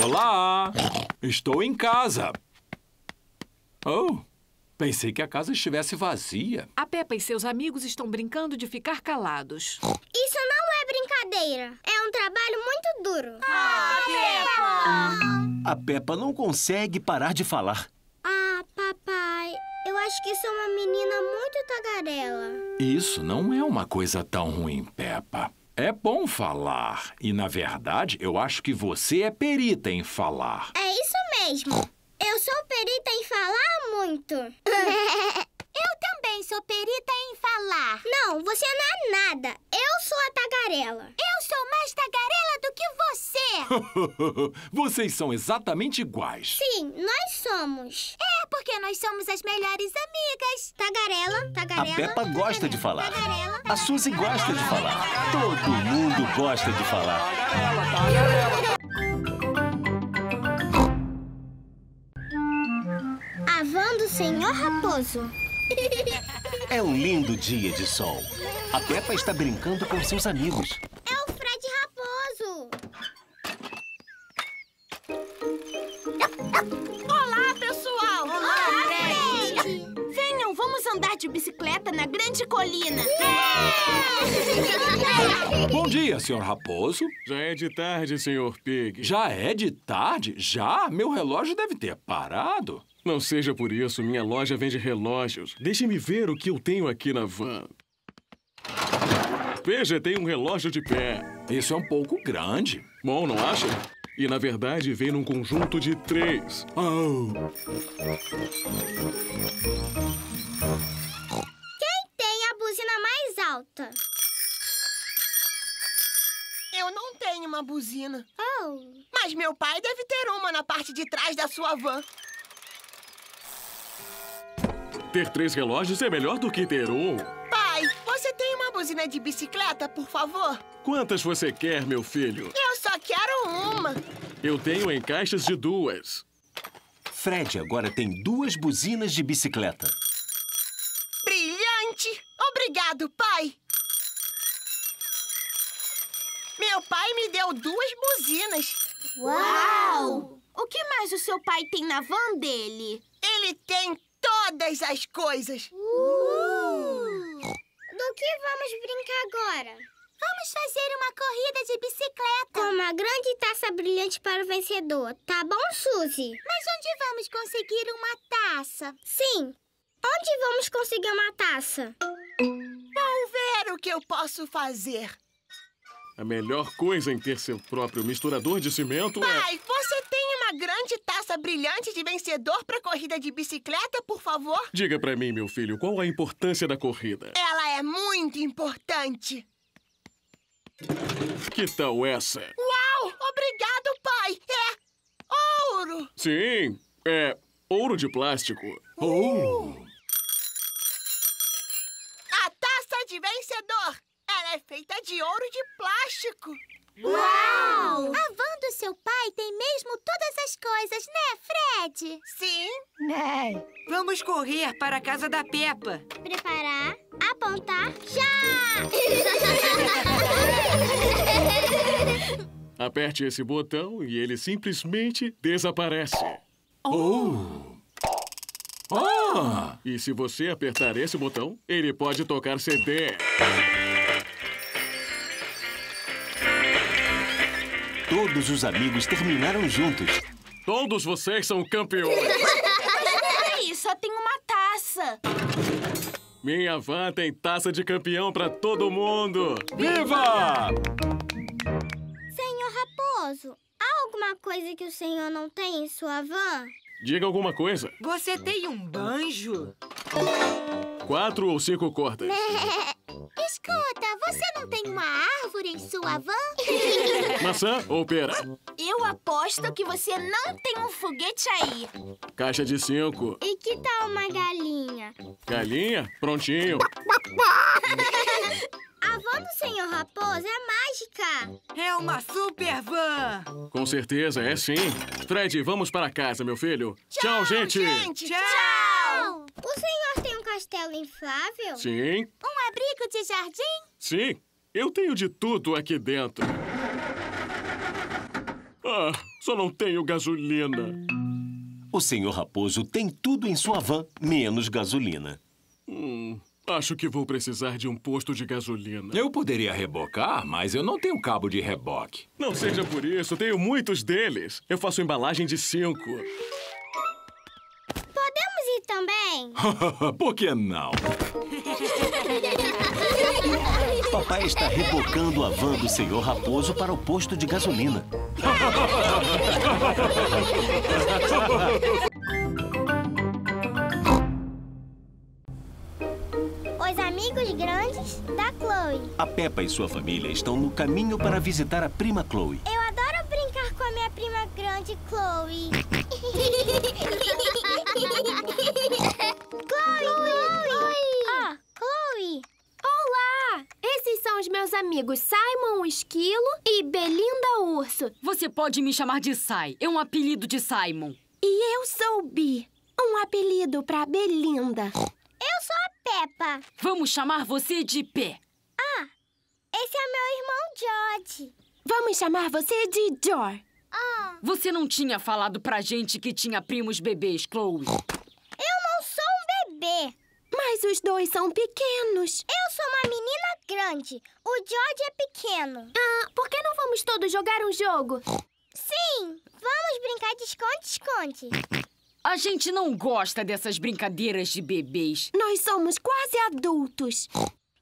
Olá! Estou em casa. Oh, pensei que a casa estivesse vazia. A Peppa e seus amigos estão brincando de ficar calados. Isso não é brincadeira. É um trabalho muito duro. Ah, Peppa! A Peppa não consegue parar de falar. Ah, papai, eu acho que sou uma menina muito tagarela. Isso não é uma coisa tão ruim, Peppa. É bom falar. E, na verdade, eu acho que você é perita em falar. É isso mesmo. Eu sou perita em falar muito. Eu também sou perita em falar. Não, você não é nada. Eu sou a tagarela. Eu sou mais tagarela do que você. Vocês são exatamente iguais. Sim, nós somos. É, porque nós somos as melhores amigas. Tagarela, A tagarela. Peppa gosta de falar. Tagarela. A Suzy gosta de falar. Todo mundo gosta de falar. A van Senhor Raposo. É um lindo dia de sol. A Peppa está brincando com seus amigos. É o Fred Raposo. Olá, pessoal. Olá, Fred. Venham, vamos andar de bicicleta na grande colina. Bom dia, senhor Raposo. Já é de tarde, senhor Pig. Já é de tarde? Já? Meu relógio deve ter parado. Não seja por isso, minha loja vende relógios. Deixe-me ver o que eu tenho aqui na van. Veja, tem um relógio de pé. Isso é um pouco grande. Bom, não acha? E na verdade vem num conjunto de três. Oh. Quem tem a buzina mais alta? Eu não tenho uma buzina. Oh. Mas meu pai deve ter uma na parte de trás da sua van. Ter três relógios é melhor do que ter um. Pai, você tem uma buzina de bicicleta, por favor? Quantas você quer, meu filho? Eu só quero uma. Eu tenho em caixas de duas. Fred agora tem duas buzinas de bicicleta. Brilhante! Obrigado, pai! Meu pai me deu duas buzinas. Uau! O que mais o seu pai tem na van dele? Ele tem todas as coisas. Do que vamos brincar agora? Vamos fazer uma corrida de bicicleta. Com uma grande taça brilhante para o vencedor. Tá bom, Suzy? Mas onde vamos conseguir uma taça? Sim. Onde vamos conseguir uma taça? Vamos ver o que eu posso fazer. A melhor coisa em ter seu próprio misturador de cimento é... Pai, você tem uma grande taça brilhante de vencedor para corrida de bicicleta, por favor? Diga pra mim, meu filho, qual a importância da corrida? Ela é muito importante. Que tal essa? Uau! Obrigado, pai! É ouro! Sim, é ouro de plástico. Oh! A taça de vencedor! Ela é feita de ouro de plástico. Uau! A van do seu pai tem mesmo todas as coisas, né, Fred? Sim. Né? Vamos correr para a casa da Peppa. Preparar, apontar, já! Aperte esse botão e ele simplesmente desaparece. Oh! Ah! E se você apertar esse botão, ele pode tocar CD. Todos os amigos terminaram juntos. Todos vocês são campeões. Peraí, só tem uma taça. Minha van tem taça de campeão pra todo mundo. Viva! Senhor Raposo, há alguma coisa que o senhor não tem em sua van? Diga alguma coisa. Você tem um banjo? Quatro ou cinco cordas? Escuta, você não tem uma árvore em sua van? Maçã ou pera? Eu aposto que você não tem um foguete aí. Caixa de cinco. E que tal uma galinha? Galinha? Prontinho. A van do senhor Raposo é mágica. É uma super van. Com certeza, é sim. Fred, vamos para casa, meu filho. Tchau, gente. Tchau! O senhor tem um castelo inflável? Sim, Um abrigo de jardim? sim. Eu tenho de tudo aqui dentro. Ah, só não tenho gasolina. O senhor Raposo tem tudo em sua van, menos gasolina. Hum, acho que vou precisar de um posto de gasolina. Eu poderia rebocar, mas eu não tenho cabo de reboque. Não seja por isso, tenho muitos deles. Eu faço embalagem de cinco. Também? Por que não? Papai está rebocando a van do senhor Raposo para o posto de gasolina. Os amigos grandes da Chloe. A Peppa e sua família estão no caminho para visitar a prima Chloe. Eu adoro brincar com a minha prima grande, Chloe. Chloe, Chloe! Ó, Chloe! Olá! Esses são os meus amigos Simon o Esquilo e Belinda o Urso. Você pode me chamar de Sai. É um apelido de Simon. E eu sou Bi, um apelido pra Belinda. Eu sou a Peppa. Vamos chamar você de Pé. Ah, esse é meu irmão George. Vamos chamar você de Jor. Ah, Você não tinha falado pra gente que tinha primos bebês, Chloe. eu não sou um bebê. Mas os dois são pequenos. Eu sou uma menina grande. O George é pequeno. Ah, por que não vamos todos jogar um jogo? Sim, vamos brincar de esconde-esconde. A gente não gosta dessas brincadeiras de bebês. Nós somos quase adultos.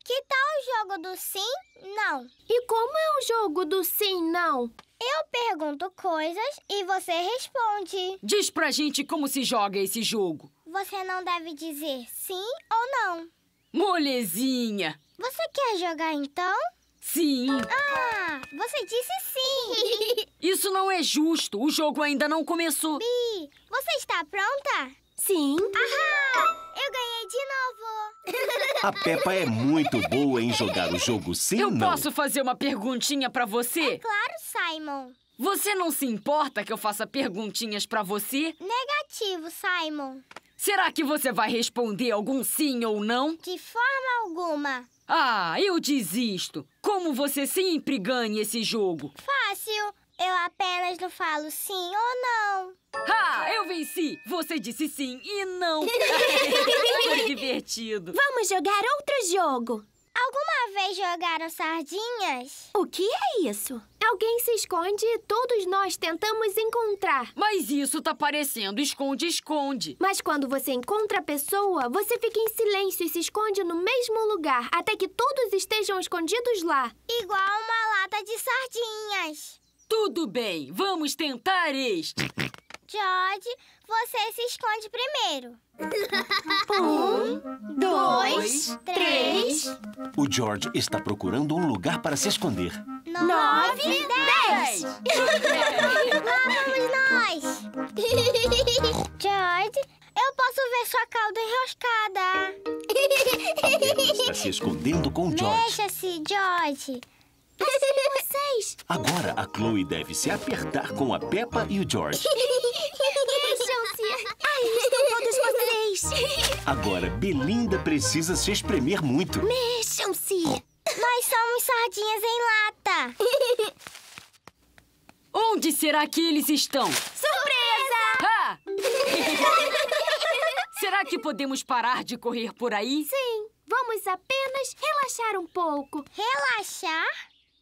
Que tal o jogo do sim, não? E como é o jogo do sim, não? Eu pergunto coisas e você responde. Diz pra gente como se joga esse jogo. Você não deve dizer sim ou não. Molezinha. Você quer jogar então? Sim. Ah, você disse sim. Isso não é justo. O jogo ainda não começou. Bi, você está pronta? Sim. Ahá! Eu ganhei de novo. A Peppa é muito boa em jogar o jogo sim Eu ou não. posso fazer uma perguntinha pra você? Claro, Simon. Você não se importa que eu faça perguntinhas pra você? Negativo, Simon. Será que você vai responder algum sim ou não? De forma alguma. Ah, eu desisto. Como você sempre ganha esse jogo? Fácil. Eu apenas não falo sim ou não. Ah, eu venci! Você disse sim e não. Foi divertido. Vamos jogar outro jogo. Alguma vez jogaram sardinhas? O que é isso? Alguém se esconde e todos nós tentamos encontrar. Mas isso tá parecendo esconde-esconde. Mas quando você encontra a pessoa, você fica em silêncio e se esconde no mesmo lugar, até que todos estejam escondidos lá. Igual uma lata de sardinhas. Tudo bem, vamos tentar este. George, você se esconde primeiro. Um, dois, três, O George está procurando um lugar para se esconder. nove, dez. Lá vamos nós. George, eu posso ver sua cauda enroscada. A está se escondendo com o George. Mexa-se, George. Assim vocês! Agora a Chloe deve se apertar com a Peppa e o George. Mexam-se! Aí estão todos vocês! Agora Belinda precisa se espremer muito. Mexam-se! Nós somos sardinhas em lata. Onde será que eles estão? Surpresa! Ah! será que podemos parar de correr por aí? Sim, vamos apenas relaxar um pouco. Relaxar?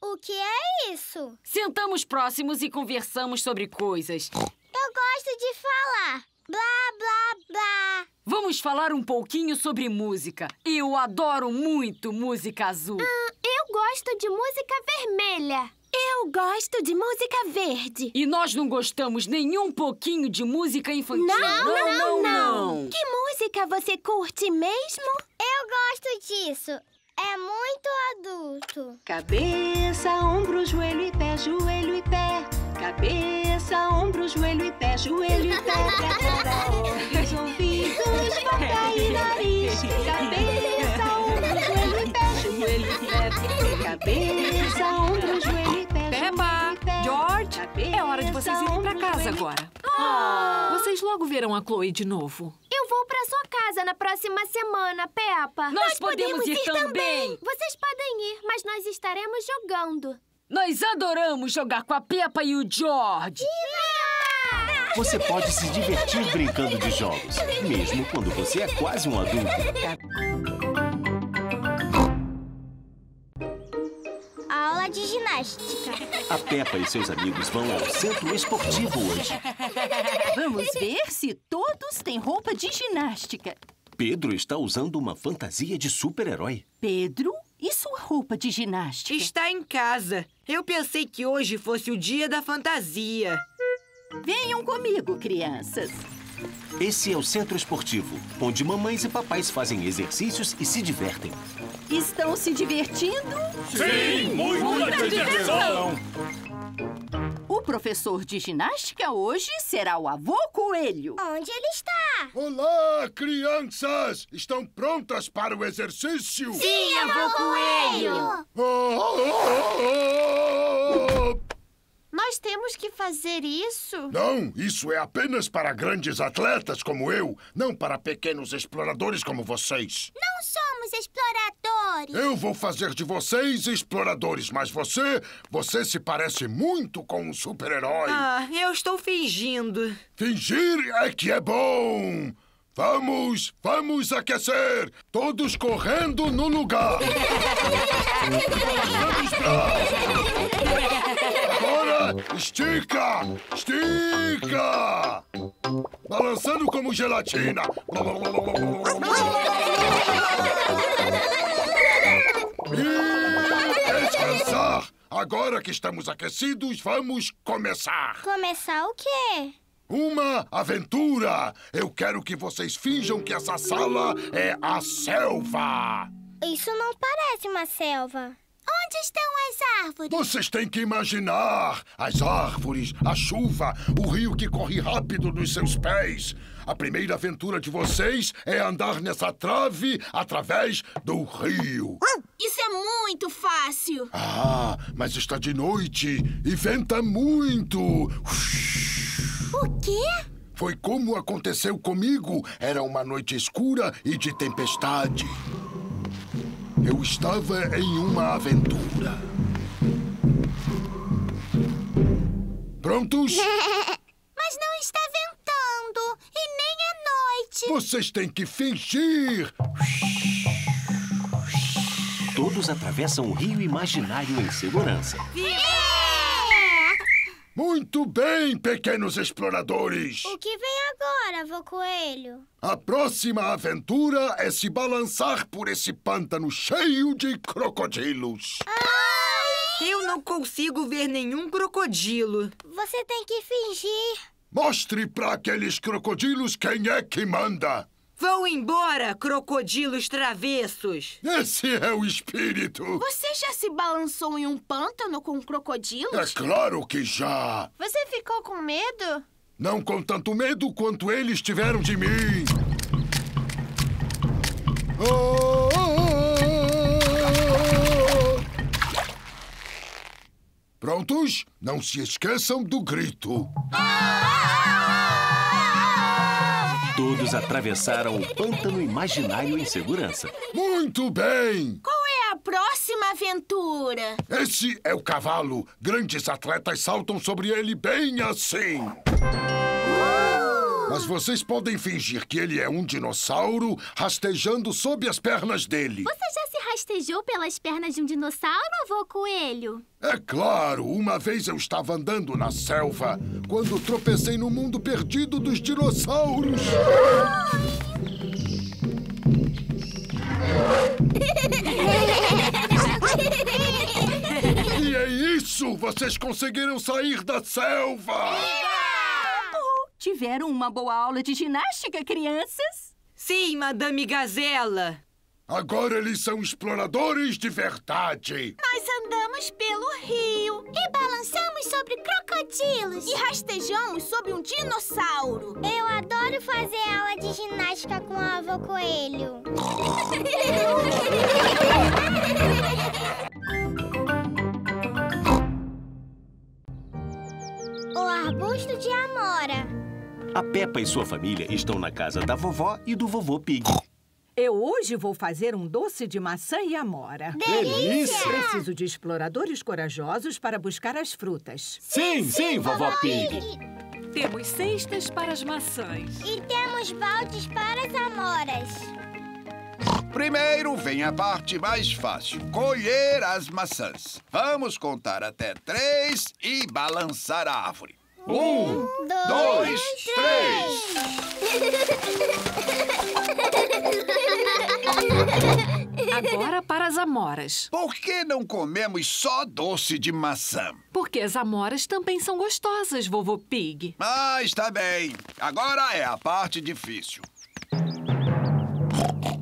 O que é isso? Sentamos próximos e conversamos sobre coisas. Eu gosto de falar. Blá, blá, blá. Vamos falar um pouquinho sobre música. Eu adoro muito música azul. Ah, eu gosto de música vermelha. Eu gosto de música verde. E nós não gostamos nem um pouquinho de música infantil. Não, não, não, não. não. Que música você curte mesmo? Eu gosto disso. É muito adulto. Cabeça, ombro, joelho e pé, joelho e pé. Cabeça, ombro, joelho e pé, joelho e pé. Olhos, ouvidos, boca e nariz. Cabeça, ombro, joelho e pé, joelho e pé. Cabeça, ombro, joelho e pé. Peppa, George, é hora de vocês irem pra casa agora. Oh. Vocês logo verão a Chloe de novo. Eu vou pra sua casa na próxima semana, Peppa. Nós podemos ir também. Vocês podem ir, mas nós estaremos jogando. Nós adoramos jogar com a Peppa e o George. Você pode se divertir brincando de jogos, mesmo quando você é quase um adulto. Aula de ginástica. A Peppa e seus amigos vão ao centro esportivo hoje. Vamos ver se todos têm roupa de ginástica. Pedro está usando uma fantasia de super-herói. Pedro, e sua roupa de ginástica? Está em casa. Eu pensei que hoje fosse o dia da fantasia. Venham comigo, crianças. Esse é o centro esportivo, onde mamães e papais fazem exercícios e se divertem. Estão se divertindo? Sim, muita, muita diversão! O professor de ginástica hoje será o avô Coelho. Onde ele está? Olá, crianças! Estão prontas para o exercício? Sim, avô Coelho! Oh, oh, oh, Nós temos que fazer isso? Não, isso é apenas para grandes atletas como eu, não para pequenos exploradores como vocês. Não somos exploradores. Eu vou fazer de vocês exploradores, mas você, você se parece muito com um super-herói. Ah, eu estou fingindo. Fingir é que é bom. Vamos, vamos aquecer. Todos correndo no lugar. Balançando os braços. Agora, estica, estica. Balançando como gelatina. E descansar. Agora que estamos aquecidos, vamos começar. Começar o quê? Uma aventura! Eu quero que vocês finjam que essa sala é a selva! Isso não parece uma selva. Onde estão as árvores? Vocês têm que imaginar as árvores, a chuva, o rio que corre rápido nos seus pés. A primeira aventura de vocês é andar nessa trave através do rio. Isso é muito fácil. Ah, mas está de noite e venta muito. O quê? Foi como aconteceu comigo. Era uma noite escura e de tempestade. Eu estava em uma aventura. Prontos? Mas não está ventando e nem é noite. Vocês têm que fingir. Todos atravessam o rio imaginário em segurança. Muito bem, pequenos exploradores. O que vem agora, vô Coelho? A próxima aventura é se balançar por esse pântano cheio de crocodilos. Ai! Eu não consigo ver nenhum crocodilo. Você tem que fingir. Mostre para aqueles crocodilos quem é que manda. Vão embora, crocodilos travessos! Esse é o espírito! Você já se balançou em um pântano com crocodilos? É claro que já! Você ficou com medo? Não com tanto medo quanto eles tiveram de mim! Oh, oh, oh, Prontos? Não se esqueçam do grito. Todos atravessaram o pântano imaginário em segurança. Muito bem! Qual é a próxima aventura? Esse é o cavalo. Grandes atletas saltam sobre ele bem assim. Mas vocês podem fingir que ele é um dinossauro rastejando sob as pernas dele. Você já se rastejou pelas pernas de um dinossauro, avô coelho? É claro, uma vez eu estava andando na selva quando tropecei no mundo perdido dos dinossauros. E é isso! Vocês conseguiram sair da selva! Tiveram uma boa aula de ginástica, crianças? Sim, Madame Gazela. Agora eles são exploradores de verdade. Nós andamos pelo rio. E balançamos sobre crocodilos. E rastejamos sobre um dinossauro. Eu adoro fazer aula de ginástica com o avô coelho. o arbusto de amora. A Peppa e sua família estão na casa da vovó e do vovô Pig. Eu hoje vou fazer um doce de maçã e amora. Delícia! Preciso de exploradores corajosos para buscar as frutas. Sim, sim, vovó Pig. Temos cestas para as maçãs. E temos baldes para as amoras. Primeiro vem a parte mais fácil: colher as maçãs. Vamos contar até três e balançar a árvore. Um, dois, Agora para as amoras. Por que não comemos só doce de maçã? Porque as amoras também são gostosas, vovô Pig. Ah, está bem. Agora é a parte difícil.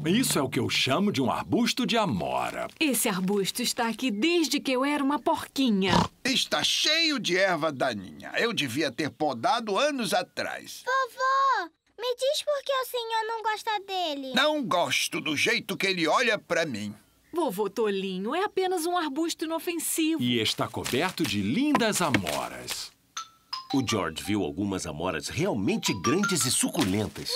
Isso é o que eu chamo de um arbusto de amora. Esse arbusto está aqui desde que eu era uma porquinha. Está cheio de erva daninha. Eu devia ter podado anos atrás. Vovó, me diz por que o senhor não gosta dele. Não gosto do jeito que ele olha para mim. Vovô Tolinho, é apenas um arbusto inofensivo. E está coberto de lindas amoras. O George viu algumas amoras realmente grandes e suculentas.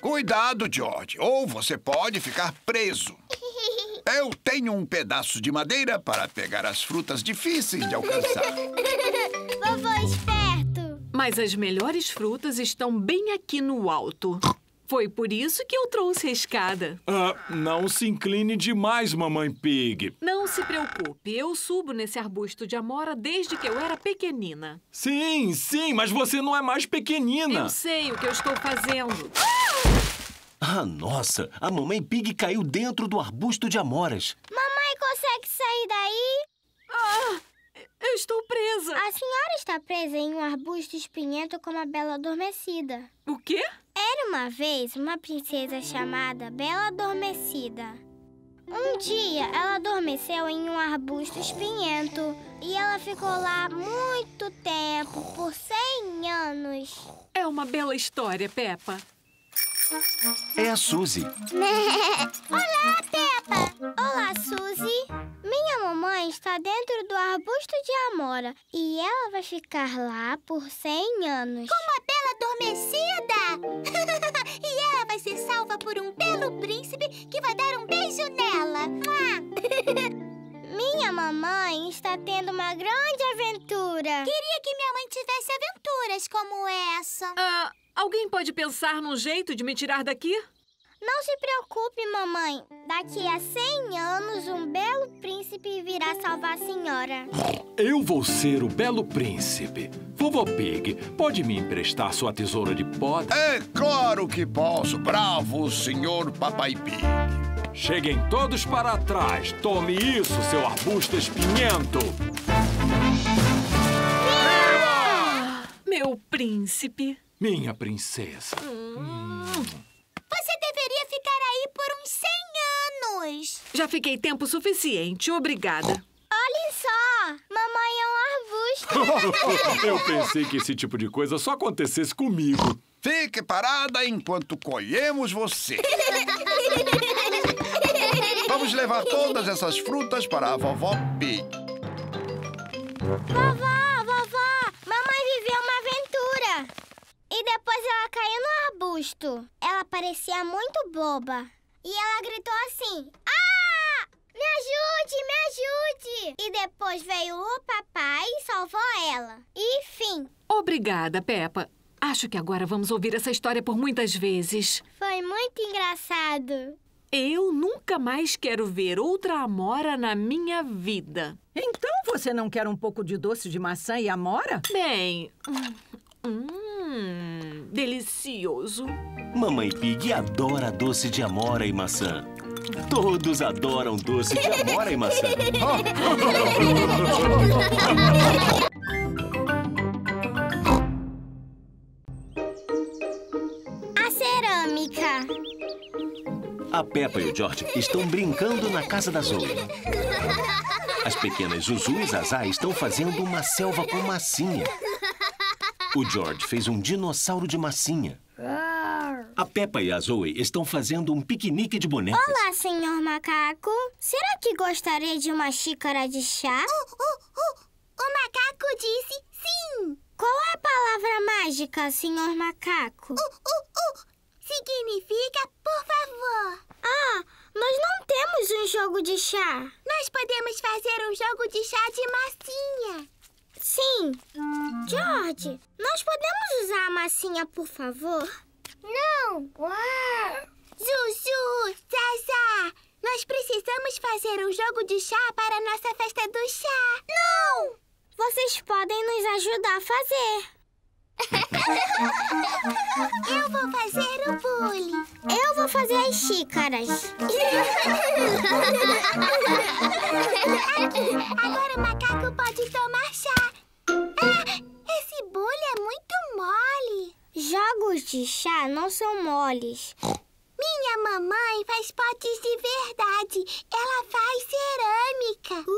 Cuidado, George, ou você pode ficar preso. Eu tenho um pedaço de madeira para pegar as frutas difíceis de alcançar. Vovô esperto. Mas as melhores frutas estão bem aqui no alto. Foi por isso que eu trouxe a escada. Ah, não se incline demais, mamãe Pig. Não se preocupe, eu subo nesse arbusto de amora desde que eu era pequenina. Sim, sim, mas você não é mais pequenina. Eu sei o que eu estou fazendo. Ah, nossa! A mamãe Pig caiu dentro do arbusto de amoras. Mamãe consegue sair daí? Ah, eu estou presa. A senhora está presa em um arbusto espinhento como a Bela Adormecida. O quê? Era uma vez uma princesa chamada Bela Adormecida. Um dia, ela adormeceu em um arbusto espinhento e ela ficou lá muito tempo, por 100 anos. É uma bela história, Peppa. É a Suzy. Olá, Peppa! Olá, Suzy! Minha mamãe está dentro do arbusto de amora e ela vai ficar lá por 100 anos. Como a Bela Adormecida! e ela vai ser salva por um belo príncipe que vai dar um beijo nela. Minha mamãe está tendo uma grande aventura. Queria que minha mãe tivesse aventuras como essa. Ah, alguém pode pensar num jeito de me tirar daqui? Não se preocupe, mamãe. Daqui a 100 anos, um belo príncipe virá salvar a senhora. Eu vou ser o belo príncipe. Vovô Pig, pode me emprestar sua tesoura de poda? É claro que posso. Bravo, senhor Papai Pig. Cheguem todos para trás. Tome isso, seu arbusto espinhento. Meu príncipe. Minha princesa. Você deveria ficar aí por uns 100 anos. Já fiquei tempo suficiente, obrigada. Olhem só! Mamãe é um arbusto. Eu pensei que esse tipo de coisa só acontecesse comigo. Fique parada enquanto colhemos você. Vamos levar todas essas frutas para a vovó Pig. Vovó, mamãe viveu uma aventura. E depois ela caiu no arbusto. Ela parecia muito boba. E ela gritou assim: Ah! Me ajude, me ajude! E depois veio o papai e salvou ela. E fim. Obrigada, Peppa. Acho que agora vamos ouvir essa história por muitas vezes. Foi muito engraçado. Eu nunca mais quero ver outra amora na minha vida. Então você não quer um pouco de doce de maçã e amora? Bem. Hum, delicioso. Mamãe Pig adora doce de amora e maçã. Todos adoram doce de amora e maçã. A cerâmica. A Peppa e o George estão brincando na casa da Zoe. As pequenas Zuzu e Zazá estão fazendo uma selva com massinha. O George fez um dinossauro de massinha. A Peppa e a Zoe estão fazendo um piquenique de bonecas. Olá, senhor macaco. Será que gostaria de uma xícara de chá? O macaco disse sim. Qual é a palavra mágica, senhor macaco? Significa por favor. Ah, nós não temos um jogo de chá. Nós podemos fazer um jogo de chá de massinha. Sim. George, nós podemos usar a massinha, por favor? Não. Zuzu, Zazá, nós precisamos fazer um jogo de chá para a nossa festa do chá. Não! Vocês podem nos ajudar a fazer. Eu vou fazer o bule. Eu vou fazer as xícaras. Agora o macaco pode tomar chá. Esse bule é muito mole. Jogos de chá não são moles. Minha mamãe faz potes de verdade. Ela faz cerâmica.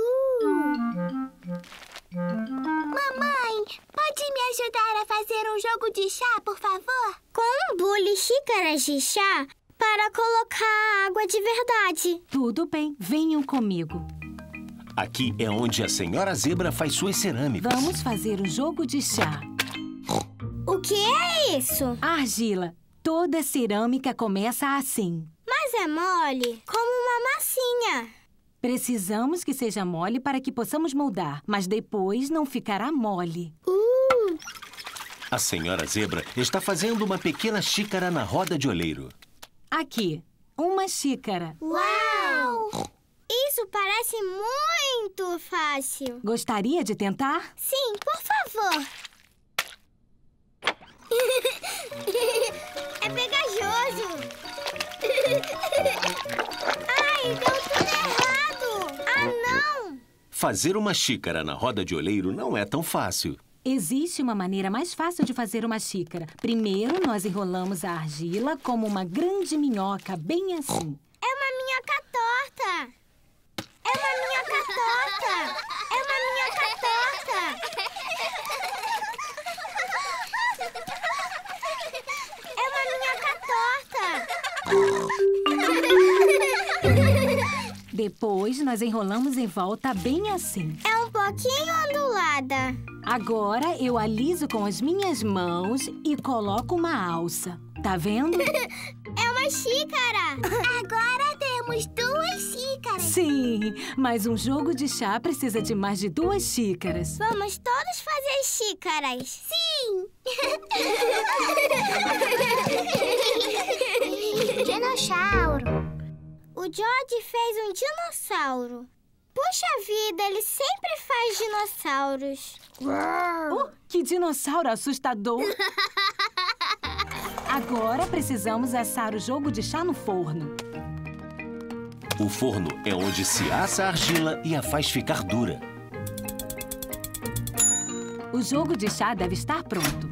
Mamãe, pode me ajudar a fazer um jogo de chá, por favor? Com um bule e xícaras de chá para colocar água de verdade. Tudo bem, venham comigo. Aqui é onde a senhora zebra faz suas cerâmicas. Vamos fazer um jogo de chá. O que é isso? Argila. Toda cerâmica começa assim. Mas é mole, como uma massinha. Precisamos que seja mole para que possamos moldar, mas depois não ficará mole. Uh! A senhora zebra está fazendo uma pequena xícara na roda de olheiro. Aqui, uma xícara. Uau! Isso parece muito fácil. Gostaria de tentar? Sim, por favor. é pegajoso. Ai, deu tudo errado. Ah, não! Fazer uma xícara na roda de olheiro não é tão fácil. Existe uma maneira mais fácil de fazer uma xícara. Primeiro, nós enrolamos a argila como uma grande minhoca, bem assim. É uma minhoca torta. É uma minhoca torta. É uma minhoca torta. É uma minhoca torta. Depois, nós enrolamos em volta bem assim. É um pouquinho ondulada. Agora, eu aliso com as minhas mãos e coloco uma alça. Tá vendo? É uma xícara. Agora temos duas xícaras. Sim, mas um jogo de chá precisa de mais de duas xícaras. Vamos todos fazer xícaras. Sim. Dinossauro. O George fez um dinossauro. Puxa vida, ele sempre faz dinossauros. Oh, que dinossauro assustador! Agora precisamos assar o jogo de chá no forno. O forno é onde se assa a argila e a faz ficar dura. O jogo de chá deve estar pronto.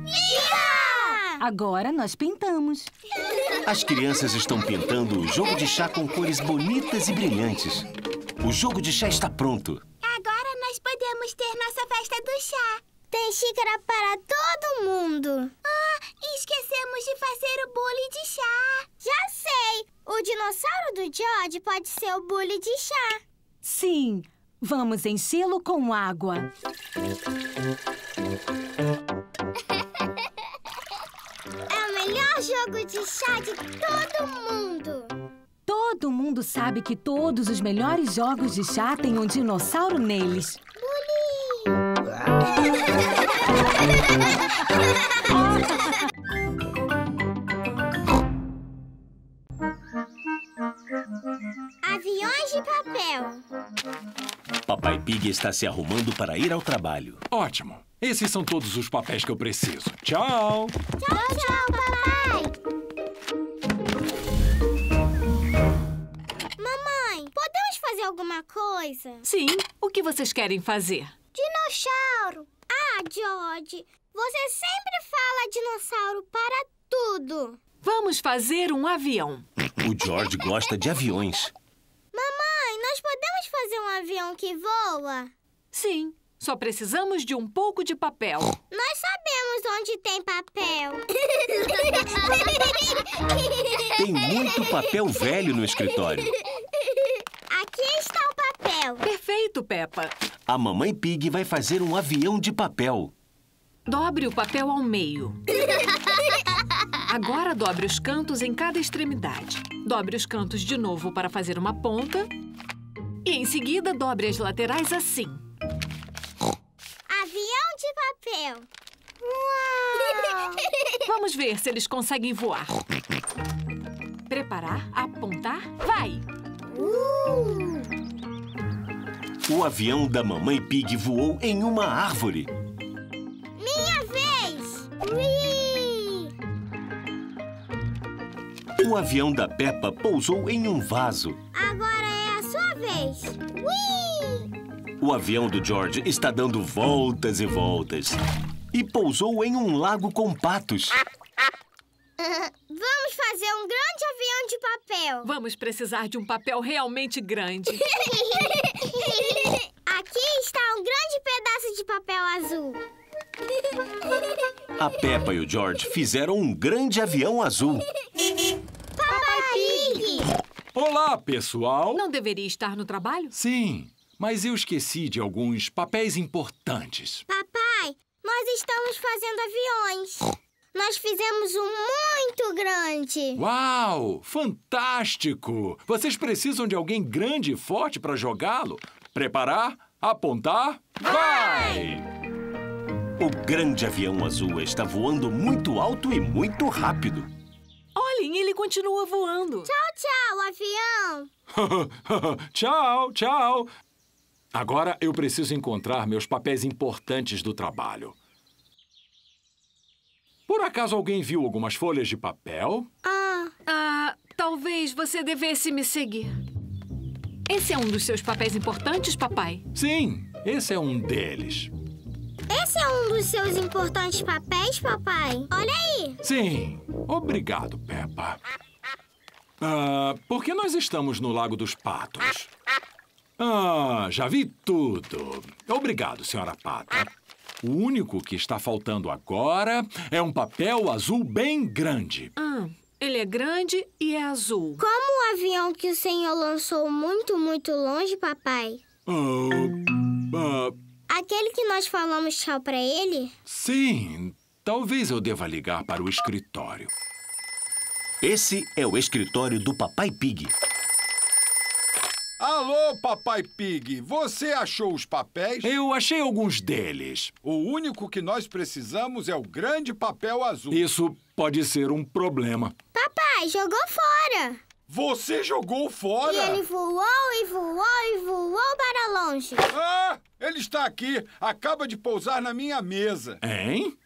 Agora nós pintamos. As crianças estão pintando o jogo de chá com cores bonitas e brilhantes. O jogo de chá está pronto. Agora nós podemos ter nossa festa do chá. Tem xícara para todo mundo. Ah, esquecemos de fazer o bule de chá. Já sei! O dinossauro do George pode ser o bule de chá. Sim, Vamos enchê-lo com água. É o melhor jogo de chá de todo mundo. Todo mundo sabe que todos os melhores jogos de chá têm um dinossauro neles. Aviões papel. Papai Pig está se arrumando para ir ao trabalho. Ótimo. Esses são todos os papéis que eu preciso. Tchau! Tchau, tchau, papai. Mamãe, podemos fazer alguma coisa? Sim. O que vocês querem fazer? Dinossauro. Ah, George, você sempre fala dinossauro para tudo. Vamos fazer um avião. O George gosta de aviões. Mamãe, nós podemos fazer um avião que voa? Sim. Só precisamos de um pouco de papel. Nós sabemos onde tem papel. Tem muito papel velho no escritório. Aqui está o papel. Perfeito, Peppa. A mamãe Pig vai fazer um avião de papel. Dobre o papel ao meio. Agora dobre os cantos em cada extremidade. Dobre os cantos de novo para fazer uma ponta. E em seguida, dobre as laterais assim. Avião de papel. Uau! Vamos ver se eles conseguem voar. Preparar, apontar, vai! Uh! O avião da mamãe Pig voou em uma árvore. Minha vez! O avião da Peppa pousou em um vaso. Agora é a sua vez. Ui! O avião do George está dando voltas e voltas. E pousou em um lago com patos. Vamos fazer um grande avião de papel. Vamos precisar de um papel realmente grande. Aqui está um grande pedaço de papel azul. A Peppa e o George fizeram um grande avião azul. Papai Pig! Olá, pessoal! Não deveria estar no trabalho? Sim, mas eu esqueci de alguns papéis importantes. Papai, nós estamos fazendo aviões. Nós fizemos um muito grande. Uau! Fantástico! Vocês precisam de alguém grande e forte para jogá-lo? Preparar, apontar, vai! O grande avião azul está voando muito alto e muito rápido. Olhem, ele continua voando. Tchau, tchau, avião. tchau, tchau. Agora eu preciso encontrar meus papéis importantes do trabalho. Por acaso alguém viu algumas folhas de papel? Ah, ah, talvez você devesse me seguir. Esse é um dos seus papéis importantes, papai? Sim, esse é um deles. Esse é um dos seus importantes papéis, papai? Olha aí. Sim, obrigado, Peppa. Ah, por que nós estamos no Lago dos Patos? Ah, já vi tudo. Obrigado, senhora Pata. O único que está faltando agora é um papel azul bem grande. Ah, ele é grande e é azul. Como o avião que o senhor lançou muito, muito longe, papai? Ah, ah, Aquele que nós falamos tchau pra ele? sim, talvez eu deva ligar para o escritório. Esse é o escritório do Papai Pig. Alô, Papai Pig, você achou os papéis? Eu achei alguns deles. O único que nós precisamos é o grande papel azul. Isso pode ser um problema. Papai, jogou fora. Você jogou fora? E ele voou e voou e voou para longe. Ah, ele está aqui. Acaba de pousar na minha mesa. Hein?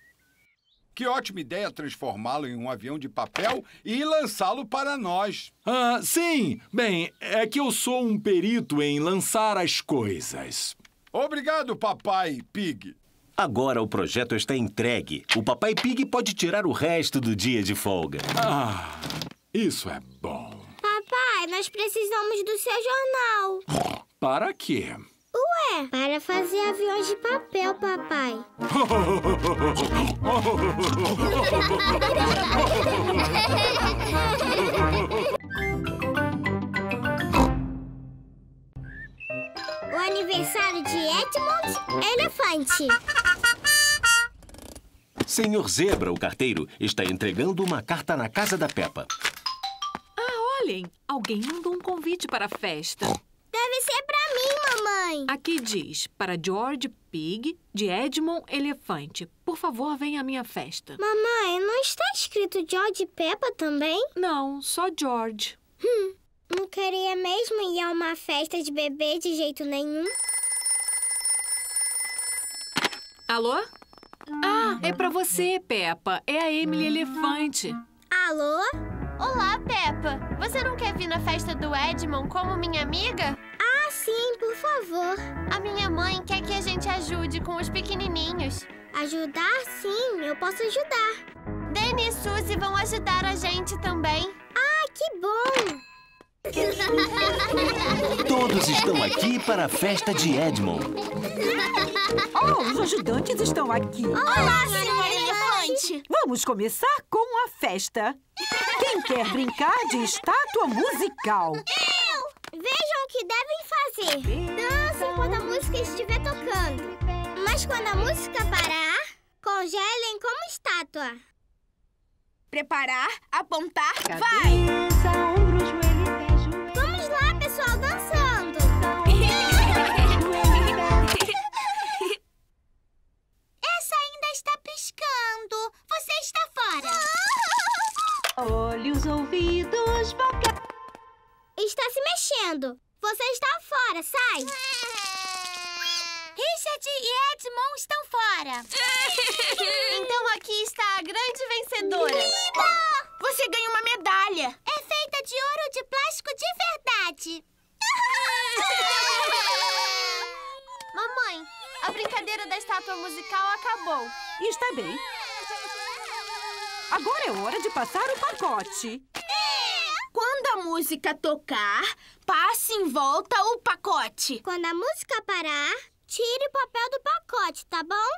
Que ótima ideia transformá-lo em um avião de papel e lançá-lo para nós. Ah, sim. Bem, é que eu sou um perito em lançar as coisas. Papai Papai Pig. Agora o projeto está entregue. O Papai Pig pode tirar o resto do dia de folga. Ah, isso é bom. Papai, nós precisamos do seu jornal. Para quê? Ué, para fazer aviões de papel, papai. O Edmond Elefante. Senhor Zebra, o carteiro, está entregando uma carta na casa da Peppa. Olhem! Alguém mandou um convite para a festa. Deve ser pra mim, mamãe. Aqui diz, para George Pig, de Edmond Elefante. Por favor, venha à minha festa. Mamãe, não está escrito George Peppa também? Não, só George. Hum, não queria mesmo ir a uma festa de bebê de jeito nenhum. Alô? Ah, é pra você, Peppa. É a Emily Elefante. Alô? Olá, Peppa. Você não quer vir na festa do Edmond como minha amiga? Ah, sim, por favor. A minha mãe quer que a gente ajude com os pequenininhos. Ajudar? Sim, eu posso ajudar. Danny e Suzy vão ajudar a gente também. Ah, que bom! Todos estão aqui para a festa de Edmond. Oh, os ajudantes estão aqui. Olá, senhora elefante. Vamos começar com a festa. Quem quer brincar de estátua musical? Eu! Vejam o que devem fazer. Dancem quando a música estiver tocando. Mas quando a música parar, congelem como estátua. Preparar, apontar, vai! Está piscando. Você está fora. Olhos, ouvidos, boca. Está se mexendo. Você está fora, sai. Richard e Edmond estão fora. Então aqui está a grande vencedora. Você ganha uma medalha. É feita de ouro de plástico de verdade. A brincadeira da estátua musical acabou. Está bem. Agora é hora de passar o pacote. Quando a música tocar, passe em volta o pacote. Quando a música parar, tire o papel do pacote, tá bom?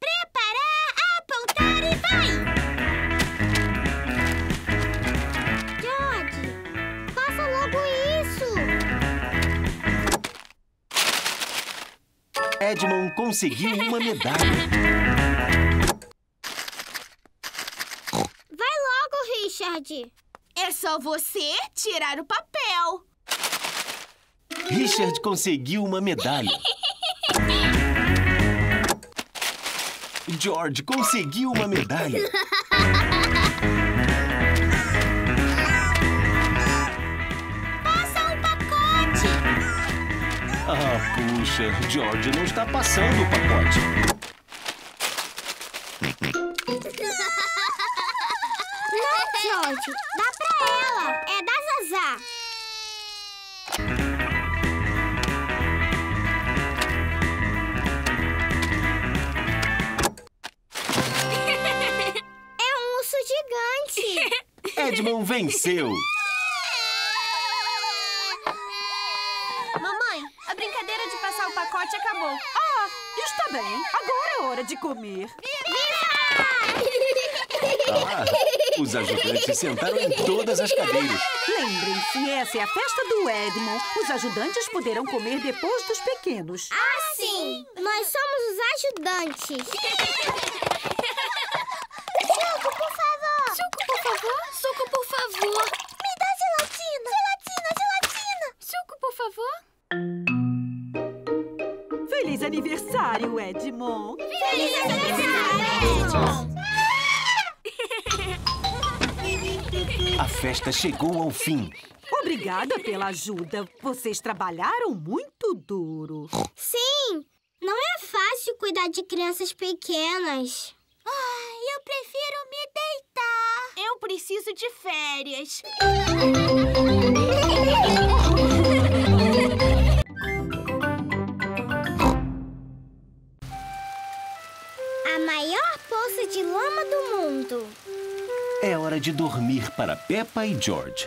Preparar, apontar e vai! Edmond conseguiu uma medalha. Vai logo, Richard. É só você tirar o papel. Richard conseguiu uma medalha. George conseguiu uma medalha. Ah, puxa, George não está passando o pacote. Não, George, dá pra ela. É da Zazá. É um urso gigante. Edmond venceu. Bem. Agora é hora de comer. Ah, os ajudantes sentaram em todas as cadeiras. Lembrem-se, essa é a festa do Edmond. Os ajudantes poderão comer depois dos pequenos. Ah, sim. Nós somos os ajudantes. A festa chegou ao fim. Obrigada pela ajuda. Vocês trabalharam muito duro. Sim, não é fácil cuidar de crianças pequenas. Ai, eu prefiro me deitar. Eu preciso de férias. A maior poça de lama do mundo. É hora de dormir para Peppa e George.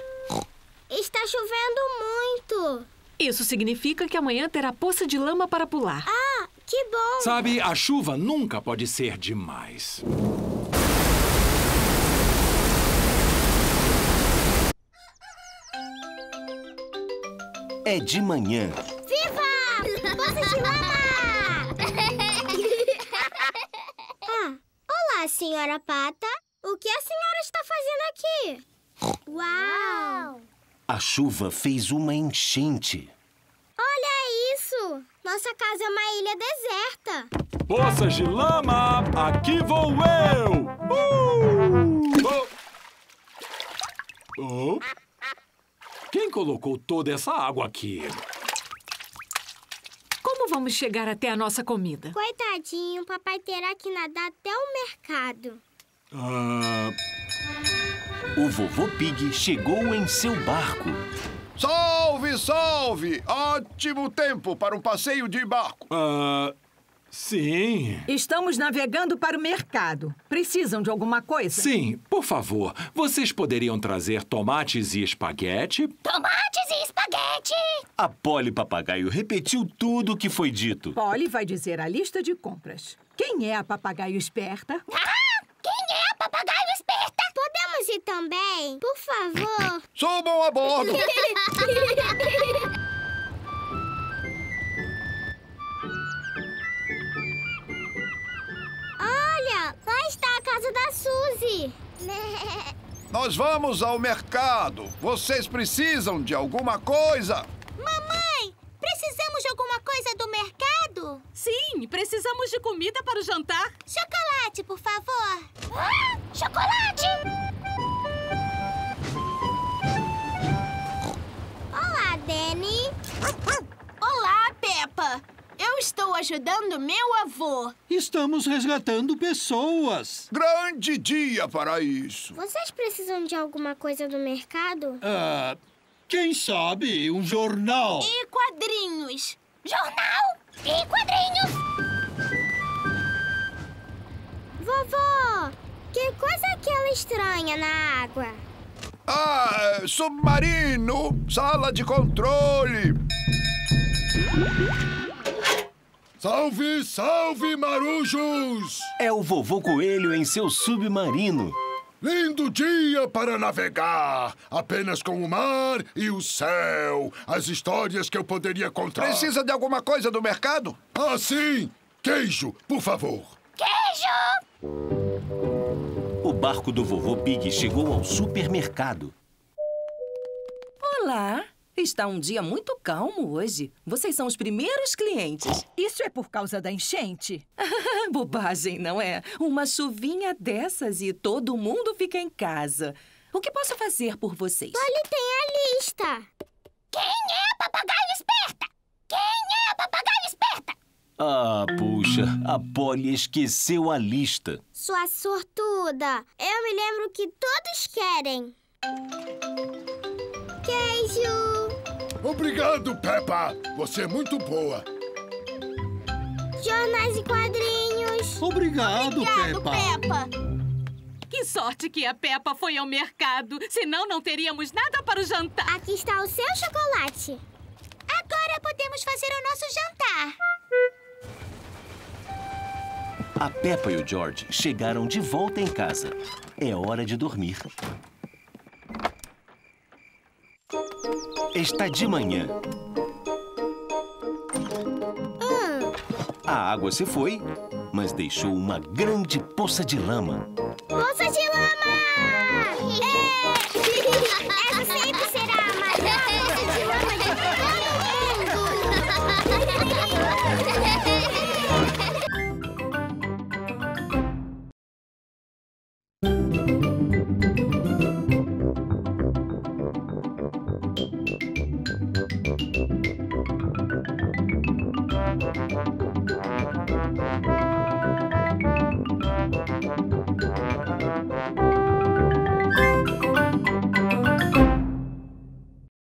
Está chovendo muito. Isso significa que amanhã terá poça de lama para pular. Ah, que bom. Sabe, a chuva nunca pode ser demais. É de manhã. Viva! Poça de lama! Senhora Pata, o que a senhora está fazendo aqui? Uau! A chuva fez uma enchente. Olha isso! Nossa casa é uma ilha deserta. Poças de lama, aqui vou eu! Uh! Oh. Oh. Quem colocou toda essa água aqui? Como vamos chegar até a nossa comida? Coitadinho, papai terá que nadar até o mercado. Ah, O vovô Pig chegou em seu barco. Salve, salve! Ótimo tempo para um passeio de barco. ah, sim. Estamos navegando para o mercado. Precisam de alguma coisa? Sim, por favor, vocês poderiam trazer tomates e espaguete? Tomates e espaguete! A Polly Papagaio repetiu tudo o que foi dito. Polly vai dizer a lista de compras. Quem é a papagaio esperta? Quem é a papagaio esperta? Podemos ir também? Por favor. Subam a bordo! Lá está a casa da Suzy. Nós vamos ao mercado. Vocês precisam de alguma coisa? Mamãe, precisamos de alguma coisa do mercado? Sim, precisamos de comida para o jantar. Chocolate, por favor. Ah, chocolate! Olá, Danny. Olá, Peppa. Eu estou ajudando meu avô. Estamos resgatando pessoas. Grande dia para isso. Vocês precisam de alguma coisa do mercado? Ah, quem sabe um jornal? E quadrinhos. Jornal e quadrinhos. Vovó, que coisa é aquela estranha na água? Ah, submarino! Sala de controle! Salve, salve, marujos! É o vovô Coelho em seu submarino. Lindo dia para navegar, apenas com o mar e o céu. As histórias que eu poderia contar. Precisa de alguma coisa do mercado? Ah, sim! Queijo, por favor. Queijo! O barco do vovô Pig chegou ao supermercado. Olá! Está um dia muito calmo hoje. Vocês são os primeiros clientes. Isso é por causa da enchente? Bobagem, não é? Uma chuvinha dessas e todo mundo fica em casa. O que posso fazer por vocês? Polly tem a lista. Quem é a papagaio esperta? Quem é a papagaio esperta? Ah, puxa, a Polly esqueceu a lista. Sua sortuda. Eu me lembro que todos querem. Queijo. Obrigado, Peppa. Você é muito boa. Jornais e quadrinhos. Obrigado, Obrigado, Peppa. Peppa. Que sorte que a Peppa foi ao mercado. Senão não teríamos nada para o jantar. Aqui está o seu chocolate. Agora podemos fazer o nosso jantar. A Peppa e o George chegaram de volta em casa. É hora de dormir. Está de manhã. Hum. A água se foi, mas deixou uma grande poça de lama. Poça de lama! é! Essa sempre será a maior poça de lama de todo mundo!